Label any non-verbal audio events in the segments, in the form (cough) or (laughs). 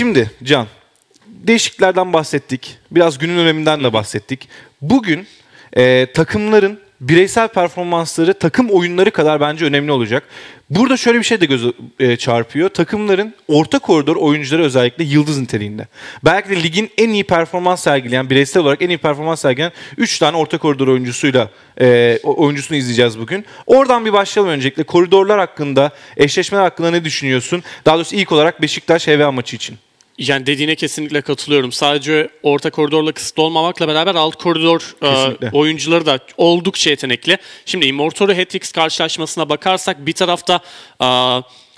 Şimdi Can, değişikliklerden bahsettik. Biraz günün öneminden de bahsettik. Bugün e, takımların bireysel performansları takım oyunları kadar bence önemli olacak. Burada şöyle bir şey de göze e, çarpıyor. Takımların orta koridor oyuncuları özellikle yıldız niteliğinde. Belki de ligin en iyi performans sergileyen, bireysel olarak en iyi performans sergileyen 3 tane orta koridor oyuncusuyla e, oyuncusunu izleyeceğiz bugün. Oradan bir başlayalım öncelikle. Koridorlar hakkında, eşleşmeler hakkında ne düşünüyorsun? Daha doğrusu ilk olarak Beşiktaş HV maçı için. Yani dediğine kesinlikle katılıyorum. Sadece orta koridorla kısıtlı olmamakla beraber alt koridor e, oyuncuları da oldukça yetenekli. Şimdi Immortoro Hatrix karşılaşmasına bakarsak bir tarafta e,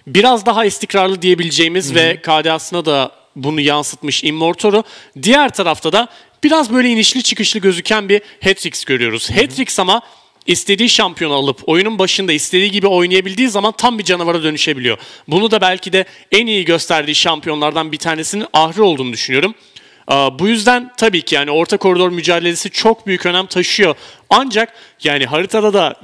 biraz daha istikrarlı diyebileceğimiz Hı-hı. ve KDA'sına da bunu yansıtmış Immortoro. Diğer tarafta da biraz böyle inişli çıkışlı gözüken bir Hatrix görüyoruz. Hatrix ama istediği şampiyonu alıp oyunun başında istediği gibi oynayabildiği zaman tam bir canavara dönüşebiliyor. Bunu da belki de en iyi gösterdiği şampiyonlardan bir tanesinin Ahri olduğunu düşünüyorum. Bu yüzden tabii ki yani orta koridor mücadelesi çok büyük önem taşıyor. Ancak yani haritada da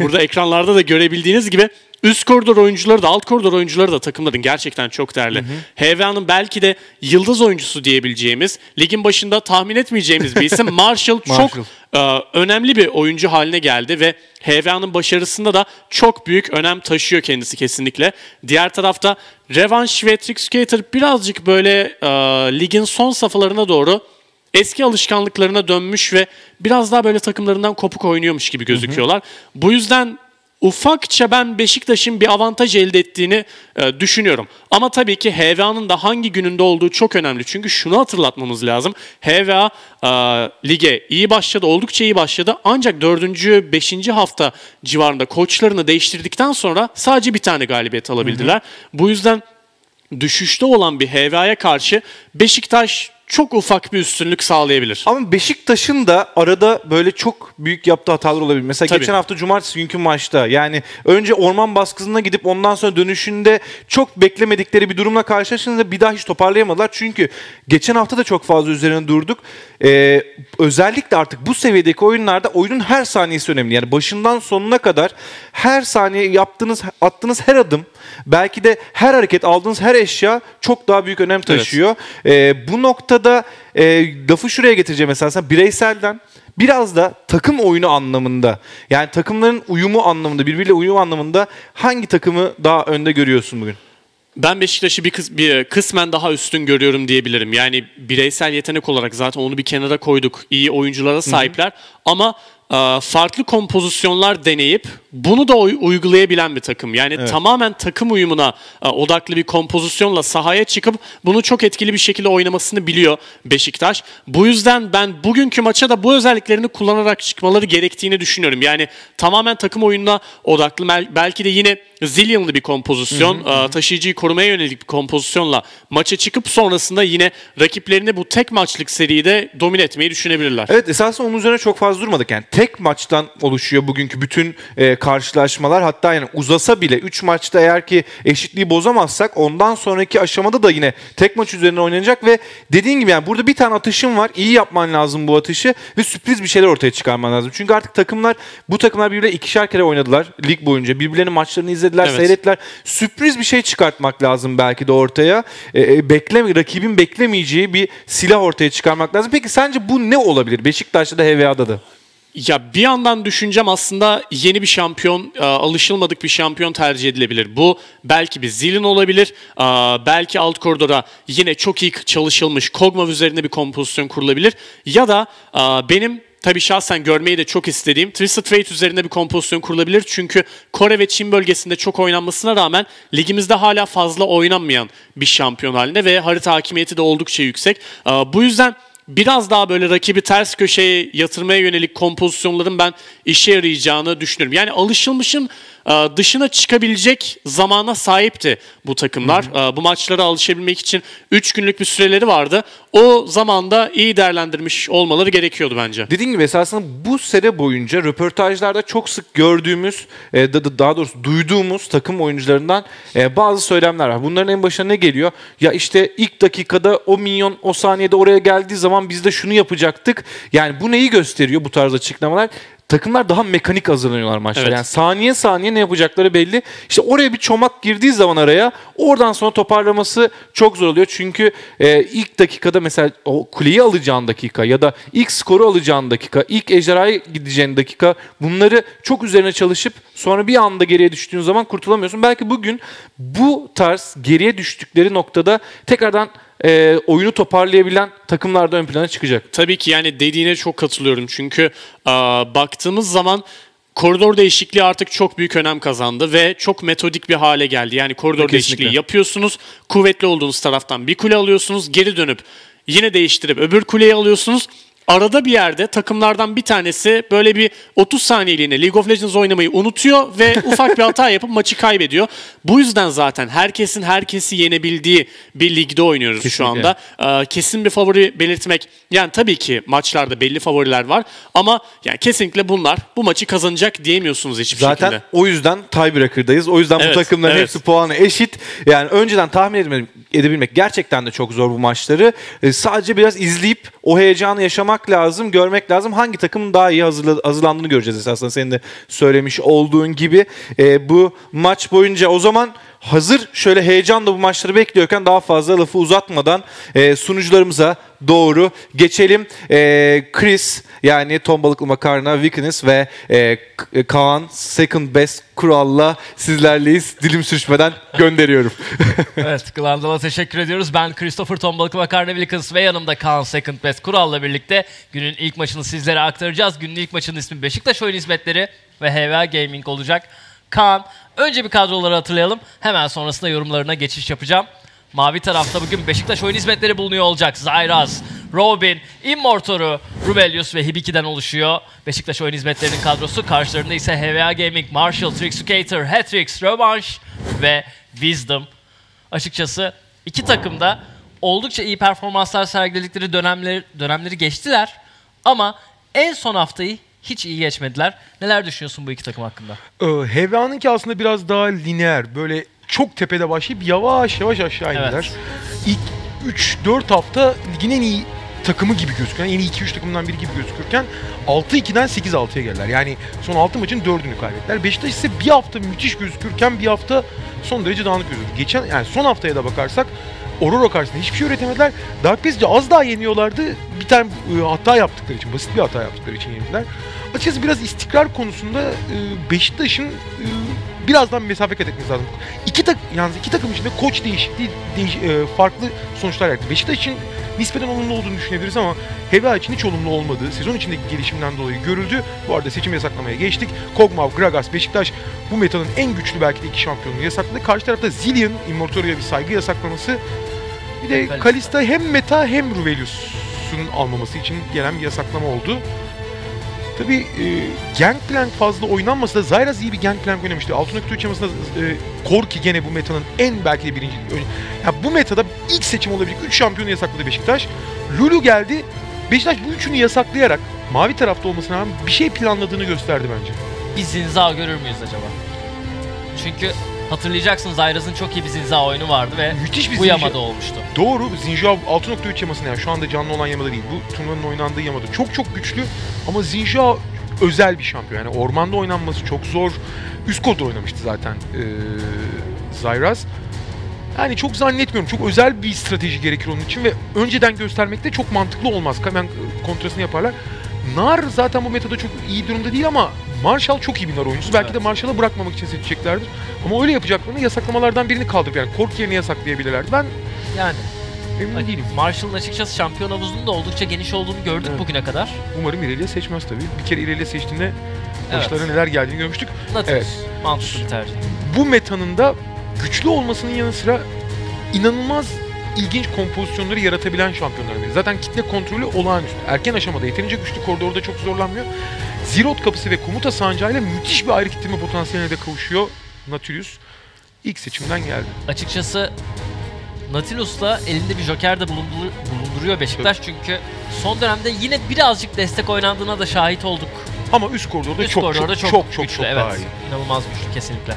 burada (laughs) ekranlarda da görebildiğiniz gibi Üst koridor oyuncuları da alt koridor oyuncuları da takımların gerçekten çok değerli. HVA'nın belki de yıldız oyuncusu diyebileceğimiz, ligin başında tahmin etmeyeceğimiz bir isim Marshall, (laughs) Marshall. çok e, önemli bir oyuncu haline geldi ve HVA'nın başarısında da çok büyük önem taşıyor kendisi kesinlikle. Diğer tarafta Revanche ve Trick birazcık böyle e, ligin son safhalarına doğru eski alışkanlıklarına dönmüş ve biraz daha böyle takımlarından kopuk oynuyormuş gibi gözüküyorlar. Hı hı. Bu yüzden ufakça ben Beşiktaş'ın bir avantaj elde ettiğini e, düşünüyorum. Ama tabii ki HVA'nın da hangi gününde olduğu çok önemli. Çünkü şunu hatırlatmamız lazım. HVA e, lige iyi başladı, oldukça iyi başladı. Ancak 4. 5. hafta civarında koçlarını değiştirdikten sonra sadece bir tane galibiyet alabildiler. Hı hı. Bu yüzden düşüşte olan bir HVA'ya karşı Beşiktaş çok ufak bir üstünlük sağlayabilir. Ama Beşiktaş'ın da arada böyle çok büyük yaptığı hatalar olabilir. Mesela Tabii. geçen hafta cumartesi günkü maçta yani önce orman baskısına gidip ondan sonra dönüşünde çok beklemedikleri bir durumla karşılaşınca bir daha hiç toparlayamadılar. Çünkü geçen hafta da çok fazla üzerine durduk. Ee, özellikle artık bu seviyedeki oyunlarda oyunun her saniyesi önemli. Yani başından sonuna kadar her saniye yaptığınız, attığınız her adım belki de her hareket, aldığınız her eşya çok daha büyük önem taşıyor. Evet. Ee, bu noktada e, lafı şuraya getireceğim mesela bireyselden biraz da takım oyunu anlamında yani takımların uyumu anlamında birbiriyle uyum anlamında hangi takımı daha önde görüyorsun bugün? Ben Beşiktaş'ı bir, kıs bir kısmen daha üstün görüyorum diyebilirim. Yani bireysel yetenek olarak zaten onu bir kenara koyduk. İyi oyunculara sahipler. Hı hı. Ama e, farklı kompozisyonlar deneyip bunu da uygulayabilen bir takım. Yani evet. tamamen takım uyumuna e, odaklı bir kompozisyonla sahaya çıkıp bunu çok etkili bir şekilde oynamasını biliyor Beşiktaş. Bu yüzden ben bugünkü maça da bu özelliklerini kullanarak çıkmaları gerektiğini düşünüyorum. Yani tamamen takım oyununa odaklı belki de yine Zillion'lı bir kompozisyon, hı hı. Taşıyıcıyı korumaya yönelik bir kompozisyonla maça çıkıp sonrasında yine rakiplerini bu tek maçlık seride domine etmeyi düşünebilirler. Evet esasında onun üzerine çok fazla durmadık. Yani tek maçtan oluşuyor bugünkü bütün e, karşılaşmalar. Hatta yani uzasa bile 3 maçta eğer ki eşitliği bozamazsak ondan sonraki aşamada da yine tek maç üzerine oynanacak ve dediğin gibi yani burada bir tane atışın var. İyi yapman lazım bu atışı ve sürpriz bir şeyler ortaya çıkarman lazım. Çünkü artık takımlar bu takımlar birbirine ikişer kere oynadılar lig boyunca. Birbirlerinin maçlarını izlediler, evet. seyrettiler. Sürpriz bir şey çıkartmak lazım belki de ortaya. E, e, bekleme, rakibin beklemeyeceği bir silah ortaya çıkarmak lazım. Peki sence bu ne olabilir? Beşiktaş'ta da HVA'da da. Ya bir yandan düşüncem aslında yeni bir şampiyon, e, alışılmadık bir şampiyon tercih edilebilir. Bu belki bir Zilin olabilir, e, belki alt koridora yine çok iyi çalışılmış Kog'Maw üzerine bir kompozisyon kurulabilir. Ya da benim tabii şahsen görmeyi de çok istediğim Twisted Fate üzerinde bir kompozisyon kurulabilir. Çünkü Kore ve Çin bölgesinde çok oynanmasına rağmen ligimizde hala fazla oynanmayan bir şampiyon haline ve harita hakimiyeti de oldukça yüksek. Bu yüzden biraz daha böyle rakibi ters köşeye yatırmaya yönelik kompozisyonların ben işe yarayacağını düşünüyorum. Yani alışılmışın dışına çıkabilecek zamana sahipti bu takımlar. Hı hı. Ee, bu maçlara alışabilmek için 3 günlük bir süreleri vardı. O zamanda iyi değerlendirmiş olmaları gerekiyordu bence. Dediğim gibi esasında bu sene boyunca röportajlarda çok sık gördüğümüz, e, daha doğrusu duyduğumuz takım oyuncularından e, bazı söylemler var. Bunların en başına ne geliyor? Ya işte ilk dakikada o minyon o saniyede oraya geldiği zaman biz de şunu yapacaktık. Yani bu neyi gösteriyor bu tarz açıklamalar? Takımlar daha mekanik hazırlanıyorlar maçlara. Evet. Yani saniye saniye ne yapacakları belli. İşte oraya bir çomak girdiği zaman araya oradan sonra toparlaması çok zor oluyor. Çünkü e, ilk dakikada mesela o kuleyi alacağın dakika ya da ilk skoru alacağın dakika, ilk ejderhaya gideceğin dakika bunları çok üzerine çalışıp sonra bir anda geriye düştüğün zaman kurtulamıyorsun. Belki bugün bu tarz geriye düştükleri noktada tekrardan e, oyunu toparlayabilen takımlar da ön plana çıkacak. Tabii ki yani dediğine çok katılıyorum. Çünkü aa, baktığımız zaman koridor değişikliği artık çok büyük önem kazandı ve çok metodik bir hale geldi. Yani koridor Kesinlikle. değişikliği yapıyorsunuz. Kuvvetli olduğunuz taraftan bir kule alıyorsunuz. Geri dönüp yine değiştirip öbür kuleyi alıyorsunuz. Arada bir yerde takımlardan bir tanesi böyle bir 30 saniyeliğine League of Legends oynamayı unutuyor ve (laughs) ufak bir hata yapıp maçı kaybediyor. Bu yüzden zaten herkesin herkesi yenebildiği bir ligde oynuyoruz şu Kesinlikle. anda. Ee, kesin bir favori belirtmek yani tabii ki maçlarda belli favoriler var ama yani kesinlikle bunlar bu maçı kazanacak diyemiyorsunuz hiçbir Zaten şekilde. o yüzden tiebreaker'dayız. O yüzden Evet, bu takımların evet. hepsi puanı eşit. Yani önceden tahmin edebilmek, edebilmek gerçekten de çok zor bu maçları. Ee, sadece biraz izleyip o heyecanı yaşamak lazım, görmek lazım. Hangi takımın daha iyi hazırla- hazırlandığını göreceğiz esasında senin de söylemiş olduğun gibi. Ee, bu maç boyunca o zaman hazır şöyle heyecanla bu maçları bekliyorken daha fazla lafı uzatmadan e, sunucularımıza doğru geçelim. E, Chris yani Tom Balıklı Makarna, Wickedness ve e, K- Kaan Second Best kuralla sizlerleyiz. Dilim sürçmeden gönderiyorum. (laughs) evet, Glandal'a teşekkür ediyoruz. Ben Christopher Tombalık Makarna Wilkins ve yanımda Kaan Second Best Kural'la birlikte günün ilk maçını sizlere aktaracağız. Günün ilk maçının ismi Beşiktaş Oyun Hizmetleri ve HVA Gaming olacak. Kaan, önce bir kadroları hatırlayalım. Hemen sonrasında yorumlarına geçiş yapacağım. Mavi tarafta bugün Beşiktaş Oyun Hizmetleri bulunuyor olacak. Zayraz, Robin, Immortoru, Rubelius ve Hibiki'den oluşuyor. Beşiktaş Oyun Hizmetleri'nin kadrosu. Karşılarında ise HVA Gaming, Marshall, Trixucator, Hatrix, Revenge ve Wisdom. Açıkçası iki takım da oldukça iyi performanslar sergiledikleri dönemleri, dönemleri geçtiler. Ama en son haftayı hiç iyi geçmediler. Neler düşünüyorsun bu iki takım hakkında? Ee, HVA'nınki aslında biraz daha lineer. Böyle çok tepede başlayıp yavaş yavaş aşağı Evet. indiler. İlk 3-4 hafta ligin en iyi takımı gibi gözüken, en iyi 2-3 takımdan biri gibi gözükürken 6-2'den 8-6'ya geldiler. Yani son 6 maçın 4'ünü kaybettiler. Beşiktaş ise bir hafta müthiş gözükürken bir hafta son derece dağınık gözüküyor. Geçen yani son haftaya da bakarsak Aurora karşısında hiçbir şey üretemediler. Dark Passage az daha yeniyorlardı. Bir tane e, hata yaptıkları için, basit bir hata yaptıkları için yenildiler. Açıkçası biraz istikrar konusunda e, Beşiktaş'ın e, birazdan mesafe kat etmesi lazım. İki tak yalnız iki takım içinde koç değişikliği değiş, e, farklı sonuçlar yarattı. Beşiktaş için nispeten olumlu olduğunu düşünebiliriz ama HVA için hiç olumlu olmadığı sezon içindeki gelişimden dolayı görüldü. Bu arada seçim yasaklamaya geçtik. Kog'Maw, Gragas, Beşiktaş bu metanın en güçlü belki de iki şampiyonluğu yasakladı. Karşı tarafta Zillion, Immortalia'ya bir saygı yasaklaması. Bir de Kalista. Kalista hem meta hem Ruvelius'un almaması için gelen bir yasaklama oldu. Tabii e, Gangplank fazla oynanmasa da Zyraz iyi bir Gangplank oynamıştı. 6.3 yamasında e, Korki gene bu metanın en belki de birinci... Ya bu metada ilk seçim olabilecek 3 şampiyonu yasakladı Beşiktaş. Lulu geldi. Beşiktaş bu üçünü yasaklayarak mavi tarafta olmasına rağmen bir şey planladığını gösterdi bence. Bir zinza görür müyüz acaba? Çünkü hatırlayacaksınız Ayraz'ın çok iyi bir zinza oyunu vardı ve Müthiş bir bu Zinja- yamada olmuştu. Doğru. Zinja 6.3 yamasında yani şu anda canlı olan yamada değil. Bu turnuvanın oynandığı yamada. Çok çok güçlü ama Zinja özel bir şampiyon. Yani ormanda oynanması çok zor. Üst kolda oynamıştı zaten ee, Zyraz. Yani çok zannetmiyorum. Çok özel bir strateji gerekir onun için ve önceden göstermek de çok mantıklı olmaz. Hemen kontrasını yaparlar. Nar zaten bu metada çok iyi durumda değil ama Marshall çok iyi bir Nar oyuncusu. Belki de. Marshall'ı bırakmamak için seçeceklerdir. Ama öyle yapacaklarını yasaklamalardan birini kaldırıp yani Kork yerine yasaklayabilirlerdi. Ben Yani emin değilim. Marshall'ın açıkçası şampiyon havuzunun da oldukça geniş olduğunu gördük Evet. bugüne kadar. Umarım İrelia seçmez tabii. Bir kere İrelia seçtiğinde Evet. başlarına neler geldiğini görmüştük. Nautilus. Evet. Mantıklı bir tercih. Bu metanın da güçlü olmasının yanı sıra inanılmaz ilginç kompozisyonları yaratabilen şampiyonlar biri. Zaten kitle kontrolü olağanüstü. Erken aşamada yeterince güçlü koridorda çok zorlanmıyor. Zirot kapısı ve komuta sancağıyla müthiş bir ayrı kitleme potansiyeline de kavuşuyor Nautilus. İlk seçimden geldi. Açıkçası Nautilus'la elinde bir joker de bulundur- bulunduruyor Beşiktaş çünkü son dönemde yine birazcık destek oynandığına da şahit olduk. Ama üst koridorda Üst çok, koridorda çok çok çok güçlü, çok evet. daha iyi. İnanılmaz güçlü kesinlikle.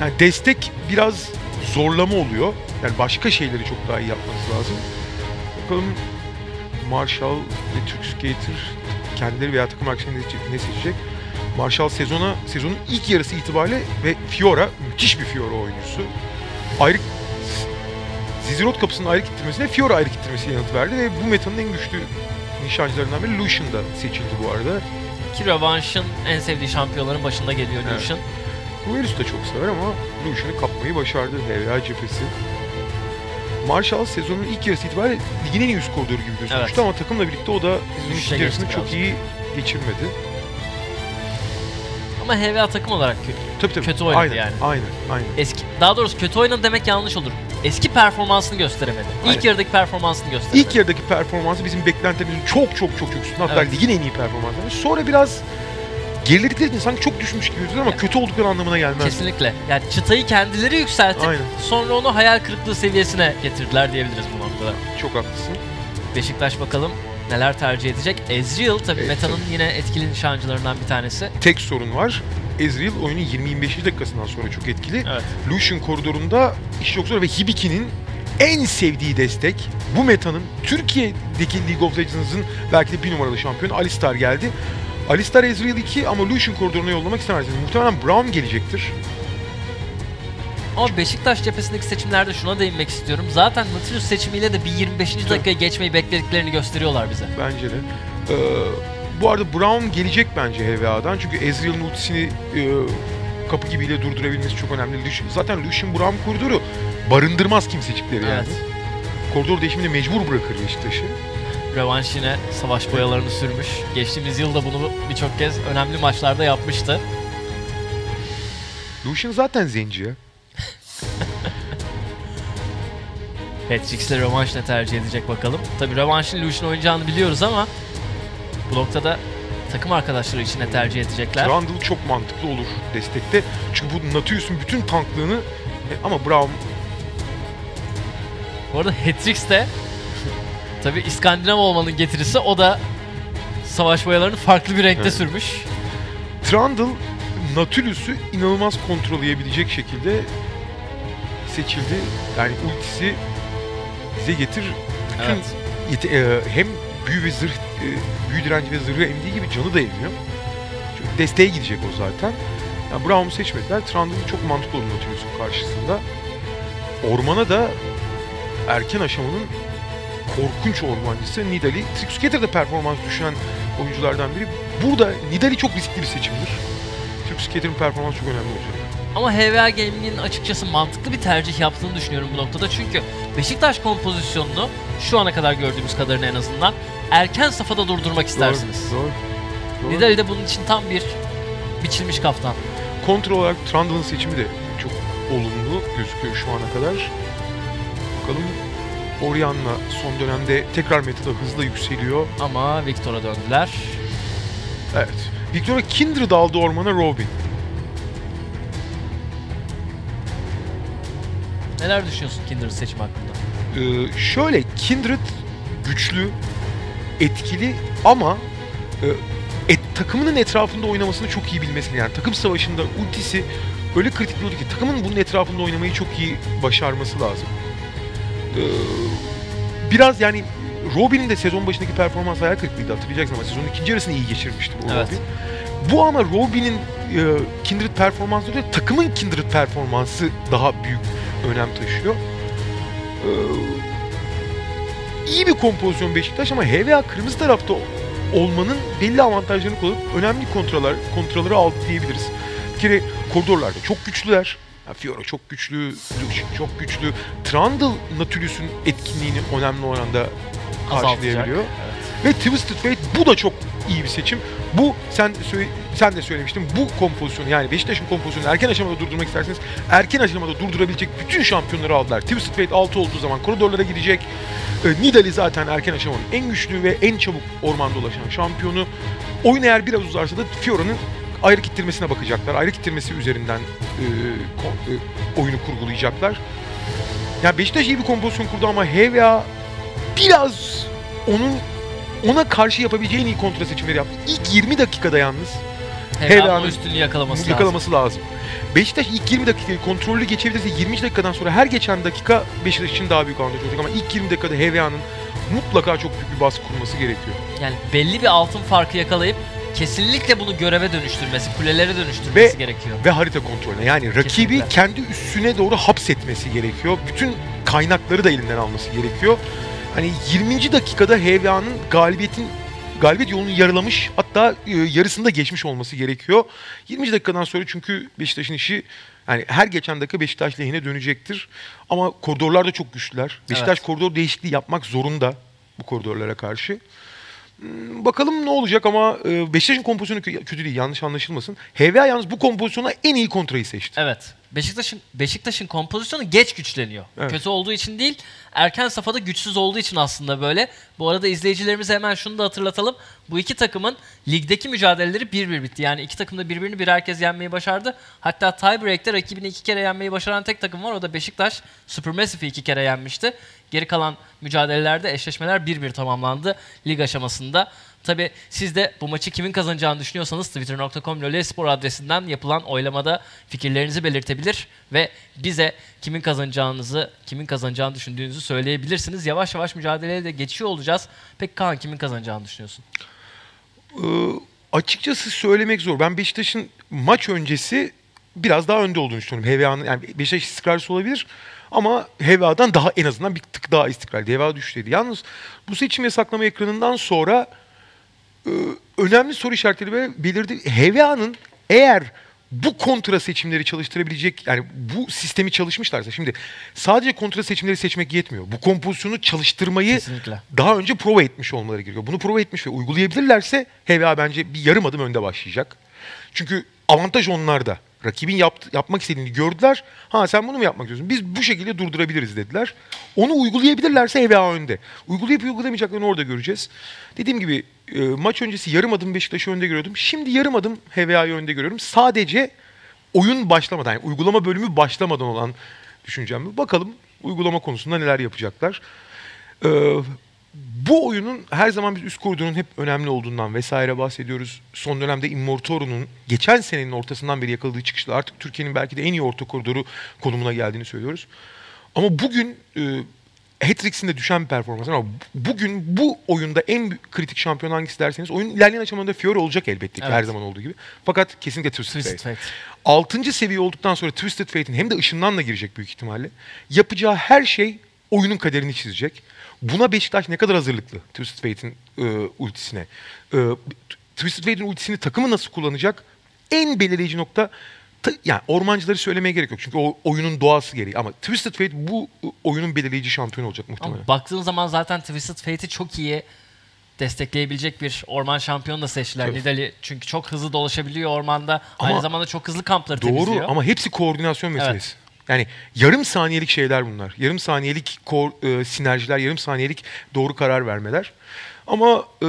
Yani destek biraz zorlama oluyor. Yani başka şeyleri çok daha iyi yapmanız lazım. Bakalım Marshall ve Türk Skater kendileri veya takım arkadaşlarını ne seçecek? Marshall sezona sezonun ilk yarısı itibariyle ve Fiora müthiş bir Fiora oyuncusu. Ayrı Zizirot kapısının ayrı kittirmesine Fiora ayrı kittirmesiyle yanıt verdi ve bu metanın en güçlü nişancılarından biri Lucian da seçildi bu arada. Ki Revanche'ın en sevdiği şampiyonların başında geliyor evet. Lucian. Ruelus da çok sever ama Lucian'ı kapmayı başardı HVA cephesi. Marshall sezonun ilk yarısı itibariyle ligin en iyi üst koridoru gibi gözükmüştü evet. ama takımla birlikte o da sezonun ilk yarısını çok iyi geçirmedi. Ama HVA takım olarak kötü, tabii, tabii. kötü oynadı aynen, yani. Aynen, aynen. Eski, daha doğrusu kötü oynadı demek yanlış olur. Eski performansını gösteremedi. İlk aynen. yarıdaki performansını gösteremedi. İlk yarıdaki performansı bizim beklentimizin çok çok çok çok üstünde. Hatta evet. ligin en iyi performansı. Sonra biraz geriledikleri için sanki çok düşmüş gibi ama yani. kötü oldukları anlamına gelmez. Kesinlikle. Yani çıtayı kendileri yükseltip Aynen. sonra onu hayal kırıklığı seviyesine getirdiler diyebiliriz bu noktada. Çok haklısın. Beşiktaş bakalım neler tercih edecek. Ezreal tabii evet, Meta'nın yine etkili nişancılarından bir tanesi. Tek sorun var. Ezreal oyunun 20-25. dakikasından sonra çok etkili. Evet. Lucian koridorunda iş çok zor ve Hibiki'nin en sevdiği destek bu metanın Türkiye'deki League of Legends'ın belki de bir numaralı şampiyonu Alistar geldi. Alistar Ezreal 2 ama Lucian koridoruna yollamak istemezsiniz. Muhtemelen Brown gelecektir. Ama Beşiktaş cephesindeki seçimlerde şuna değinmek istiyorum. Zaten Nautilus seçimiyle de bir 25. dakikaya geçmeyi beklediklerini gösteriyorlar bize. Bence de. Ee, bu arada Brown gelecek bence HVA'dan. Çünkü Ezreal'ın ultisini e, kapı gibiyle durdurabilmesi çok önemli. Zaten Lucian Brown koridoru barındırmaz kimsecikleri yani. Evet. Koridor değişimini mecbur bırakır Beşiktaş'ı. Revanş yine savaş boyalarını sürmüş. Geçtiğimiz yılda bunu birçok kez önemli maçlarda yapmıştı. Lucian zaten zenci ya. (laughs) Patrick'le rövanş ne tercih edecek bakalım. Tabi rövanşın Lucian oynayacağını biliyoruz ama bu noktada takım arkadaşları için ne tercih edecekler? Trundle çok mantıklı olur destekte. Çünkü bu Natius'un bütün tanklığını e, ama Brown bu arada Hatrix de tabi İskandinav olmanın getirisi o da savaş boyalarını farklı bir renkte evet. sürmüş. Trundle Nautilus'u inanılmaz kontrollayabilecek şekilde seçildi. Yani ultisi bize getir bütün evet. yete, e, hem büyü ve zırh e, büyü direnci ve zırhı emdiği gibi canı da emiyor. Çünkü desteğe gidecek o zaten. Yani Brown'u seçmediler. Trundle çok mantıklı oldu Nautilus'un karşısında. Ormana da erken aşamanın korkunç ormancısı Nidali. Trixcater'da performans düşen oyunculardan biri. Burada Nidali çok riskli bir seçimdir. Trixcater'ın performansı çok önemli olacak. Ama HVA Gaming'in açıkçası mantıklı bir tercih yaptığını düşünüyorum bu noktada. Çünkü Beşiktaş kompozisyonunu şu ana kadar gördüğümüz kadarını en azından erken safhada durdurmak istersiniz. Doğru, doğru. Nidali de bunun için tam bir biçilmiş kaftan. Kontrol olarak Trundle'ın seçimi de çok olumlu gözüküyor şu ana kadar. Bakalım Orianna son dönemde tekrar metada hızla yükseliyor. Ama Victor'a döndüler. Evet. Victor'a Kindred aldı ormana Robin. Neler düşünüyorsun Kindred seçim hakkında? Ee, şöyle Kindred güçlü, etkili ama e, et, takımının etrafında oynamasını çok iyi bilmesi yani takım savaşında ultisi öyle kritik bir oldu ki takımın bunun etrafında oynamayı çok iyi başarması lazım. Ee, biraz yani Robin'in de sezon başındaki performans hayal kırıklığıydı hatırlayacaksın ama sezonun ikinci yarısını iyi geçirmişti bu evet. Robin. Bu ama Robin'in e, Kindred performansı değil, takımın Kindred performansı daha büyük önem taşıyor. Ee, iyi bir kompozisyon Beşiktaş ama HVA kırmızı tarafta olmanın belli avantajlarını kullanıp önemli kontroller, kontrolleri aldı diyebiliriz. Bir kere koridorlarda çok güçlüler. Yani Fiora çok güçlü, Lucian çok güçlü. Trundle Nautilus'un etkinliğini önemli oranda karşılayabiliyor. Evet. Ve Twisted Fate bu da çok iyi bir seçim. Bu sen sen de söylemiştin. Bu kompozisyon yani Beşiktaş'ın kompozisyonunu erken aşamada durdurmak isterseniz erken aşamada durdurabilecek bütün şampiyonları aldılar. Twisted Fate 6 olduğu zaman koridorlara gidecek. E, Nidali zaten erken aşamanın en güçlü ve en çabuk ormanda dolaşan şampiyonu. Oyun eğer biraz uzarsa da Fiora'nın ayrı kittirmesine bakacaklar. Ayrı kittirmesi üzerinden e, ko, e, oyunu kurgulayacaklar. Yani Beşiktaş iyi bir kompozisyon kurdu ama HVA biraz onun ona karşı yapabileceği en iyi kontra seçimleri yaptı. İlk 20 dakikada yalnız Helal üstünlüğü yakalaması, yakalaması lazım. lazım. Beşiktaş ilk 20 dakikayı kontrollü geçebilirse 20 dakikadan sonra her geçen dakika Beşiktaş için daha büyük avantaj olacak ama ilk 20 dakikada HVA'nın mutlaka çok büyük bir baskı kurması gerekiyor. Yani belli bir altın farkı yakalayıp kesinlikle bunu göreve dönüştürmesi, kulelere dönüştürmesi Ve- gerekiyor. Ve harita kontrolüne yani rakibi Kesinlikle. kendi üstüne doğru hapsetmesi gerekiyor. Bütün kaynakları da elinden alması gerekiyor. Hani 20. dakikada HVA'nın galibiyetin galibiyet yolunu yarılamış hatta e, yarısında geçmiş olması gerekiyor. 20 dakikadan sonra çünkü Beşiktaş'ın işi yani her geçen dakika Beşiktaş lehine dönecektir. Ama koridorlar da çok güçlüler. Beşiktaş Evet. koridor değişikliği yapmak zorunda bu koridorlara karşı. Hmm, Bakalım ne olacak ama e, Beşiktaş'ın kompozisyonu kö- kötü değil yanlış anlaşılmasın. HVA yalnız bu kompozisyona en iyi kontrayı seçti. Evet. Beşiktaş'ın Beşiktaş'ın kompozisyonu geç güçleniyor. Evet. Kötü olduğu için değil, erken safhada güçsüz olduğu için aslında böyle. Bu arada izleyicilerimize hemen şunu da hatırlatalım. Bu iki takımın ligdeki mücadeleleri 1-1 bitti. Yani iki takım da birbirini bir herkes yenmeyi başardı. Hatta tiebreak'te rakibini iki kere yenmeyi başaran tek takım var. O da Beşiktaş. Supermassive'i iki kere yenmişti. Geri kalan mücadelelerde eşleşmeler 1-1 tamamlandı lig aşamasında. Tabi siz de bu maçı kimin kazanacağını düşünüyorsanız twitter.com lolespor adresinden yapılan oylamada fikirlerinizi belirtebilir ve bize kimin kazanacağınızı, kimin kazanacağını düşündüğünüzü söyleyebilirsiniz. Yavaş yavaş mücadeleye de geçiyor olacağız. Peki Kaan kimin kazanacağını düşünüyorsun? Ee, açıkçası söylemek zor. Ben Beşiktaş'ın maç öncesi biraz daha önde olduğunu düşünüyorum. HVA'nın yani Beşiktaş istikrarlısı olabilir ama HVA'dan daha en azından bir tık daha istikrarlı. HVA düştüydü. Yalnız bu seçim yasaklama ekranından sonra önemli soru işaretleri ve belirdi. HVA'nın eğer bu kontra seçimleri çalıştırabilecek yani bu sistemi çalışmışlarsa şimdi sadece kontra seçimleri seçmek yetmiyor. Bu kompozisyonu çalıştırmayı Kesinlikle. daha önce prova etmiş olmaları gerekiyor. Bunu prova etmiş ve uygulayabilirlerse HVA bence bir yarım adım önde başlayacak. Çünkü avantaj onlarda. Rakibin yaptı, yapmak istediğini gördüler. Ha sen bunu mu yapmak istiyorsun? Biz bu şekilde durdurabiliriz dediler. Onu uygulayabilirlerse HVA önde. Uygulayıp uygulamayacaklarını orada göreceğiz. Dediğim gibi e, maç öncesi yarım adım Beşiktaş'ı önde görüyordum. Şimdi yarım adım HVA'yı önde görüyorum. Sadece oyun başlamadan, yani uygulama bölümü başlamadan olan düşüncem bu. Bakalım uygulama konusunda neler yapacaklar. Ee, bu oyunun her zaman biz üst koridorun hep önemli olduğundan vesaire bahsediyoruz. Son dönemde Immortoro'nun geçen senenin ortasından beri yakaladığı çıkışla artık Türkiye'nin belki de en iyi orta koridoru konumuna geldiğini söylüyoruz. Ama bugün e, Hat-Tricks'in de düşen bir performans ama bugün bu oyunda en kritik şampiyon hangisi derseniz oyun ilerleyen aşamalarında Fiore olacak elbette Evet. her zaman olduğu gibi. Fakat kesinlikle Twisted, Twisted Fate. Fate. Altıncı seviye olduktan sonra Twisted Fate'in hem de ışınlanla girecek büyük ihtimalle. Yapacağı her şey oyunun kaderini çizecek. Buna Beşiktaş ne kadar hazırlıklı Twisted Fate'in e, ultisine. E, Twisted Fate'in ultisini takımı nasıl kullanacak? En belirleyici nokta ta- yani ormancıları söylemeye gerek yok. Çünkü o oyunun doğası gereği. Ama Twisted Fate bu oyunun belirleyici şampiyonu olacak muhtemelen. Ama baktığın zaman zaten Twisted Fate'i çok iyi destekleyebilecek bir orman şampiyonu da seçtiler Tabii. Nidali. Çünkü çok hızlı dolaşabiliyor ormanda. Ama- Aynı zamanda çok hızlı kampları Doğru temizliyor. ama hepsi koordinasyon meselesi. Yani yarım saniyelik şeyler bunlar. Yarım saniyelik ko- e, sinerjiler, yarım saniyelik doğru karar vermeler. Ama e,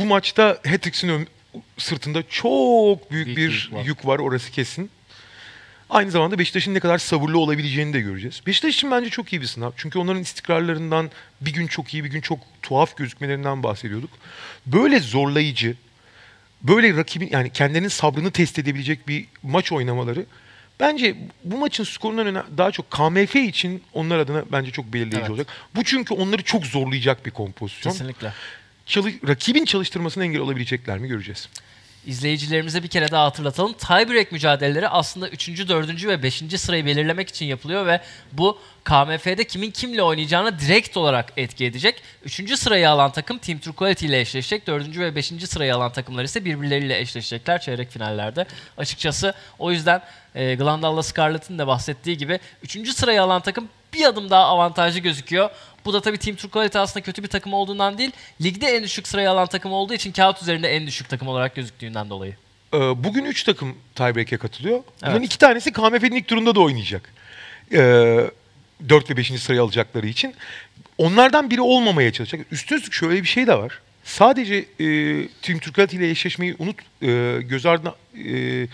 bu maçta Hat-Tricks'in ön- sırtında çok büyük, Büyük bir bir yük var. yük var orası kesin. Aynı zamanda Beşiktaş'ın ne kadar sabırlı olabileceğini de göreceğiz. Beşiktaş için bence çok iyi bir sınav. Çünkü onların istikrarlarından bir gün çok iyi, bir gün çok tuhaf gözükmelerinden bahsediyorduk. Böyle zorlayıcı, böyle rakibin yani kendilerinin sabrını test edebilecek bir maç oynamaları bence bu maçın skorundan öne daha çok KMF için onlar adına bence çok belirleyici Evet. olacak. Bu çünkü onları çok zorlayacak bir kompozisyon. Kesinlikle. Çalı- rakibin çalıştırmasına engel olabilecekler mi göreceğiz. İzleyicilerimize bir kere daha hatırlatalım. Tiebreak mücadeleleri aslında 3. 4. ve 5. sırayı belirlemek için yapılıyor ve bu KMF'de kimin kimle oynayacağına direkt olarak etki edecek. 3. sırayı alan takım Team True Quality ile eşleşecek. 4. ve 5. sırayı alan takımlar ise birbirleriyle eşleşecekler çeyrek finallerde. Açıkçası o yüzden e, Glandal'la Scarlett'in de bahsettiği gibi 3. sırayı alan takım bir adım daha avantajlı gözüküyor. Bu da tabii Team Quality aslında kötü bir takım olduğundan değil, ligde en düşük sırayı alan takım olduğu için kağıt üzerinde en düşük takım olarak gözüktüğünden dolayı. Ee, bugün 3 takım tiebreak'e katılıyor. Bunların Evet. iki tanesi KMF'nin ilk turunda da oynayacak. Ee, 4 ve 5. sırayı alacakları için. Onlardan biri olmamaya çalışacak. Üstüne üstlük şöyle bir şey de var. Sadece e, Team Turkuat ile eşleşmeyi unut e, göz ardına e,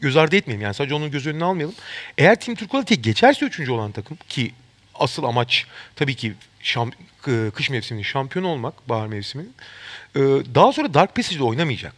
göz ardı etmeyelim. Yani sadece onun göz önüne almayalım. Eğer Team Turkuat'e geçerse üçüncü olan takım ki asıl amaç tabii ki şam, k- kış mevsiminin şampiyonu olmak, bahar mevsiminin. e, daha sonra Dark Passage'de oynamayacak.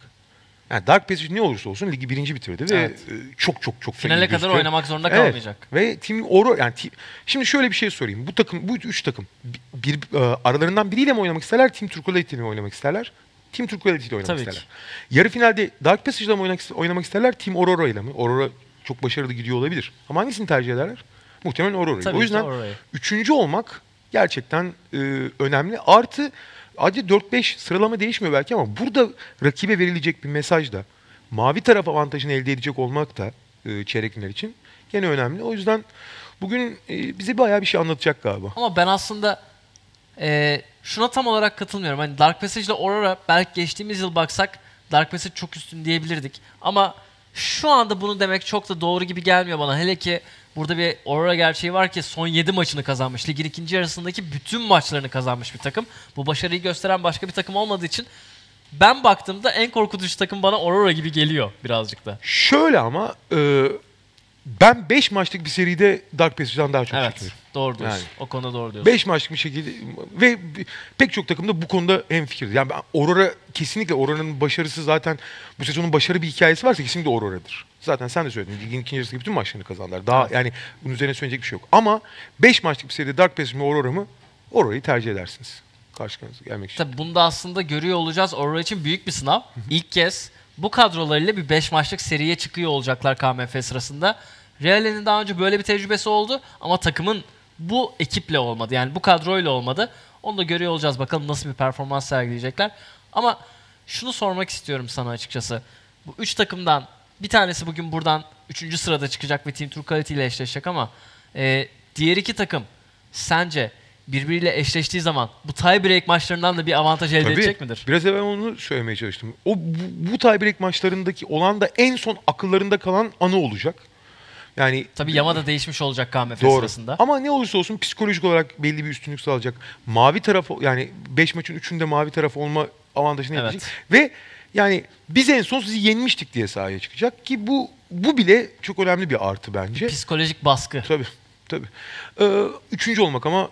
Yani Dark Passage ne olursa olsun ligi birinci bitirdi ve Evet. e, çok çok çok Finale kadar gözüküyor. oynamak zorunda Evet. kalmayacak. Ve Team Oro yani ti- şimdi şöyle bir şey sorayım. Bu takım bu üç takım bir, e, aralarından biriyle mi oynamak isterler? Team Turquoise ile mi oynamak isterler? Team Turquoise ile oynamak Tabii isterler. ki. Yarı finalde Dark Passage'la mı oynamak, oynamak isterler? Team Aurora ile mi? Aurora çok başarılı gidiyor olabilir. Ama hangisini tercih ederler? Muhtemelen Aurora'yı. O yüzden Aurora'yı. üçüncü olmak gerçekten e, önemli. Artı Acı 4-5 sıralama değişmiyor belki ama burada rakibe verilecek bir mesaj da mavi taraf avantajını elde edecek olmak da e, çeyrek final için gene önemli. O yüzden bugün e, bize bayağı bir şey anlatacak galiba. Ama ben aslında e, şuna tam olarak katılmıyorum. Hani Dark Passage ile Aurora belki geçtiğimiz yıl baksak Dark Passage çok üstün diyebilirdik. Ama şu anda bunu demek çok da doğru gibi gelmiyor bana. Hele ki burada bir Aurora gerçeği var ki son 7 maçını kazanmış. Ligin ikinci yarısındaki bütün maçlarını kazanmış bir takım. Bu başarıyı gösteren başka bir takım olmadığı için ben baktığımda en korkutucu takım bana Aurora gibi geliyor birazcık da. Şöyle ama e, ben 5 maçlık bir seride Dark Passage'dan daha çok Evet. çekiyorum. Doğru diyorsun. Yani. O konuda doğru diyorsun. 5 maçlık bir şekilde ve pek çok takımda bu konuda hemfikir. Yani ben Aurora kesinlikle Aurora'nın başarısı zaten bu sezonun başarı bir hikayesi varsa kesinlikle Aurora'dır. Zaten sen de söyledin. Ligin ikinci yarısındaki bütün maçlarını kazandılar. Daha yani bunun üzerine söyleyecek bir şey yok. Ama 5 maçlık bir seride Dark Passage mi Aurora mı? Aurora'yı tercih edersiniz. Karşınıza gelmek için. Tabii bunu da aslında görüyor olacağız. Aurora için büyük bir sınav. İlk kez bu kadrolarıyla bir 5 maçlık seriye çıkıyor olacaklar KMF sırasında. Real'in daha önce böyle bir tecrübesi oldu ama takımın bu ekiple olmadı. Yani bu kadroyla olmadı. Onu da görüyor olacağız. Bakalım nasıl bir performans sergileyecekler. Ama şunu sormak istiyorum sana açıkçası. Bu üç takımdan bir tanesi bugün buradan 3. sırada çıkacak ve Team Turquoise ile eşleşecek ama e, diğer iki takım sence birbiriyle eşleştiği zaman bu tiebreak maçlarından da bir avantaj elde Tabii. edecek midir? Biraz evvel onu söylemeye çalıştım. O bu, bu tiebreak maçlarındaki olan da en son akıllarında kalan anı olacak. Yani Tabii Yama da değişmiş olacak KMF Doğru. sırasında. Ama ne olursa olsun psikolojik olarak belli bir üstünlük sağlayacak. Mavi taraf yani 5 maçın 3'ünde mavi taraf olma avantajını Evet. edecek. Ve yani biz en son sizi yenmiştik diye sahaya çıkacak ki bu bu bile çok önemli bir artı bence. Psikolojik baskı. Tabii. Tabii. Ee, üçüncü olmak ama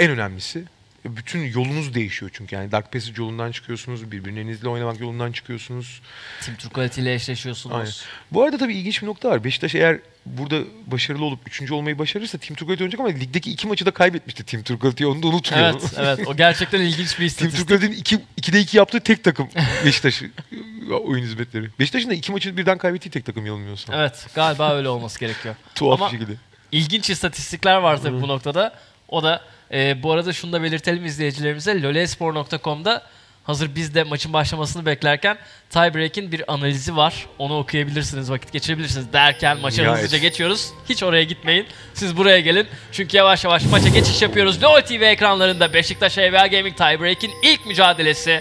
en önemlisi. Bütün yolunuz değişiyor çünkü. Yani Dark Passage yolundan çıkıyorsunuz. Birbirlerinizle oynamak yolundan çıkıyorsunuz. Team Turquoise ile eşleşiyorsunuz. Aynen. Bu arada tabii ilginç bir nokta var. Beşiktaş eğer burada başarılı olup üçüncü olmayı başarırsa Team Turquoise oynayacak ama ligdeki iki maçı da kaybetmişti Team Turquoise. Onu da unutmayalım. Evet, evet. O gerçekten ilginç bir istatistik. Turquoise'in iki, ikide iki yaptığı tek takım Beşiktaş (laughs) oyun hizmetleri. Beşiktaş'ın da iki maçı birden kaybettiği tek takım yanılmıyorsam. Evet, galiba öyle olması gerekiyor. (laughs) Tuhaf Ama bir şekilde. İlginç istatistikler var tabii bu noktada. O da e, bu arada şunu da belirtelim izleyicilerimize. lolespor.com'da hazır biz de maçın başlamasını beklerken tiebreak'in bir analizi var. Onu okuyabilirsiniz, vakit geçirebilirsiniz derken maça Nihayet. hızlıca geçiyoruz. Hiç oraya gitmeyin. Siz buraya gelin. Çünkü yavaş yavaş maça geçiş yapıyoruz. LoL TV ekranlarında Beşiktaş EVA Gaming tiebreak'in ilk mücadelesi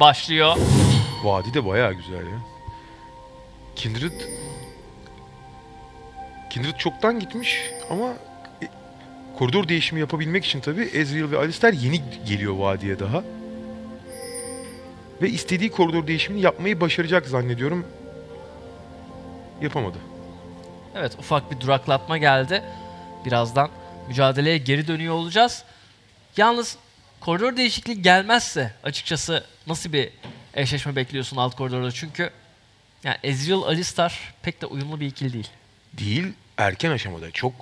başlıyor. Vadi de bayağı güzel ya. Kindred Kindred çoktan gitmiş ama e, koridor değişimi yapabilmek için tabii Ezreal ve Alistar yeni geliyor vadiye daha. Ve istediği koridor değişimini yapmayı başaracak zannediyorum. Yapamadı. Evet ufak bir duraklatma geldi. Birazdan mücadeleye geri dönüyor olacağız. Yalnız koridor değişikliği gelmezse açıkçası nasıl bir eşleşme bekliyorsun alt koridorda? Çünkü yani Ezreal Alistar pek de uyumlu bir ikili değil. Değil erken aşamada çok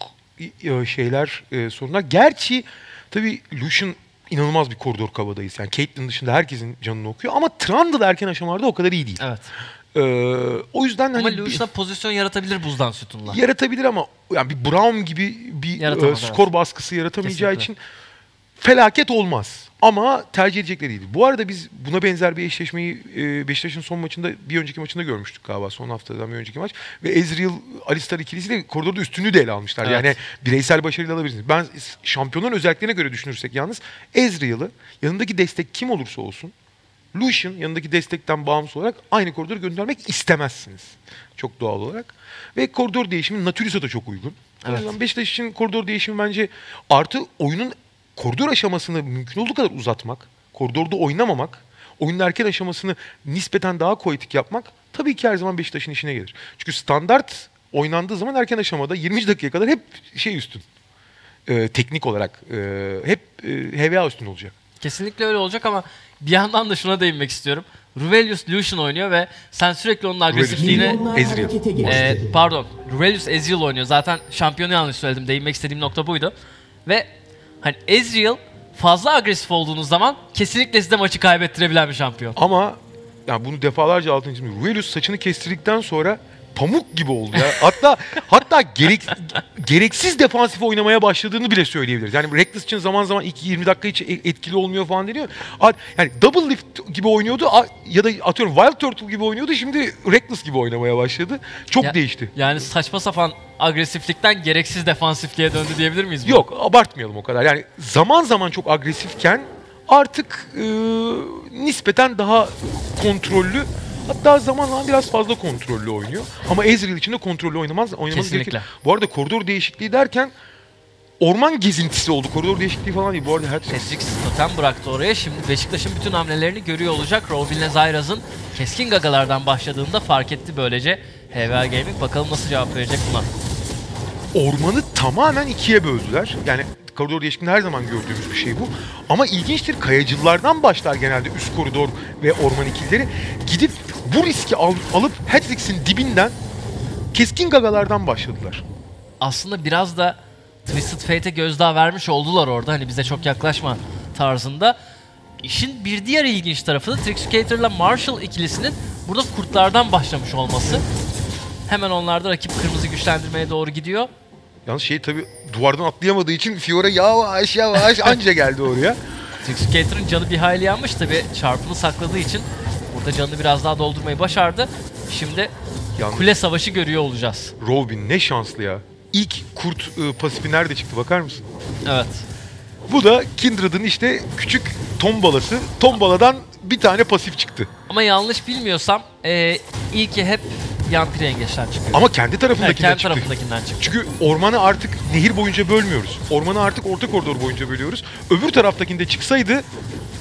e, şeyler e, sorunlar. Gerçi tabii Lucian inanılmaz bir koridor kabadayız. Yani Caitlyn dışında herkesin canını okuyor ama Trundle erken aşamalarda o kadar iyi değil. Evet. Ee, o yüzden Ama hani Lucian'a pozisyon yaratabilir buzdan sütunla. yaratabilir ama yani bir Brown gibi bir Yaratamaz, e, skor evet. baskısı yaratamayacağı Kesinlikle. için felaket olmaz. Ama tercih edecekleriydi. Bu arada biz buna benzer bir eşleşmeyi e, Beşiktaş'ın son maçında bir önceki maçında görmüştük galiba. Son haftadan bir önceki maç. Ve Ezreal Alistar ikilisiyle koridorda üstünlüğü de ele almışlar. Evet. Yani bireysel başarıyla alabilirsiniz. Ben şampiyonların özelliklerine göre düşünürsek yalnız Ezreal'ı yanındaki destek kim olursa olsun Lucian yanındaki destekten bağımsız olarak aynı koridoru göndermek istemezsiniz. Çok doğal olarak. Ve koridor değişimi Natüris'e de çok uygun. O Evet. yüzden Beşiktaş için koridor değişimi bence artı oyunun koridor aşamasını mümkün olduğu kadar uzatmak, koridorda oynamamak, oyunun erken aşamasını nispeten daha koetik yapmak tabii ki her zaman Beşiktaş'ın işine gelir. Çünkü standart oynandığı zaman erken aşamada 20 dakika kadar hep şey üstün. Ee, teknik olarak e, hep e, HVA üstün olacak. Kesinlikle öyle olacak ama bir yandan da şuna değinmek istiyorum. Ruvelius Lucian oynuyor ve sen sürekli onun agresifliğini... Ezreal. E, pardon, Ruvelius Ezreal oynuyor. Zaten şampiyonu yanlış söyledim. Değinmek istediğim nokta buydu. Ve hani Ezreal fazla agresif olduğunuz zaman kesinlikle size maçı kaybettirebilen bir şampiyon. Ama yani bunu defalarca altını çizdim. Ruvelius saçını kestirdikten sonra pamuk gibi oldu ya. Hatta hatta gerek, gereksiz defansif oynamaya başladığını bile söyleyebiliriz. Yani Reckless için zaman zaman ilk 20 dakika hiç e- etkili olmuyor falan deniyor. Yani double lift gibi oynuyordu ya da atıyorum Wild Turtle gibi oynuyordu. Şimdi Reckless gibi oynamaya başladı. Çok Ya- değişti. Yani saçma sapan agresiflikten gereksiz defansifliğe döndü diyebilir miyiz? Yok abartmayalım o kadar. Yani zaman zaman çok agresifken artık e, nispeten daha kontrollü hatta zaman zaman biraz fazla kontrollü oynuyor. Ama Ezreal için de kontrollü oynamaz, oynaması Kesinlikle. gerekir. Bu arada koridor değişikliği derken orman gezintisi oldu. Koridor değişikliği falan değil. Bu arada her Tetrix totem bıraktı oraya. Şimdi Beşiktaş'ın bütün hamlelerini görüyor olacak. Robin'le Zayraz'ın keskin gagalardan başladığında fark etti böylece. HVA Gaming bakalım nasıl cevap verecek buna. ormanı tamamen ikiye böldüler. Yani koridor değişikliğinde her zaman gördüğümüz bir şey bu. Ama ilginçtir kayacıllardan başlar genelde üst koridor ve orman ikilileri. Gidip bu riski al- alıp Hatrix'in dibinden keskin gagalardan başladılar. Aslında biraz da Twisted Fate'e gözdağı vermiş oldular orada. Hani bize çok yaklaşma tarzında. İşin bir diğer ilginç tarafı da Trixicator ile Marshall ikilisinin burada kurtlardan başlamış olması. Hemen onlar da rakip kırmızı güçlendirmeye doğru gidiyor. Yalnız şey tabi duvardan atlayamadığı için Fiora yavaş yavaş anca geldi oraya. (laughs) Trixicator'ın canı bir hayli yanmış tabi çarpını sakladığı için canını biraz daha doldurmayı başardı. Şimdi Yalnız kule savaşı görüyor olacağız. Robin ne şanslı ya. İlk kurt e, pasifi nerede çıktı bakar mısın? Evet. Bu da Kindred'ın işte küçük tombalası. Tombaladan bir tane pasif çıktı. Ama yanlış bilmiyorsam eee ilki hep yan yengeçten çıkıyor. Ama kendi tarafındakinden kendi çıktı. tarafındakinden çıktı. Çünkü ormanı artık nehir boyunca bölmüyoruz. Ormanı artık orta koridor boyunca bölüyoruz. Öbür taraftakinde çıksaydı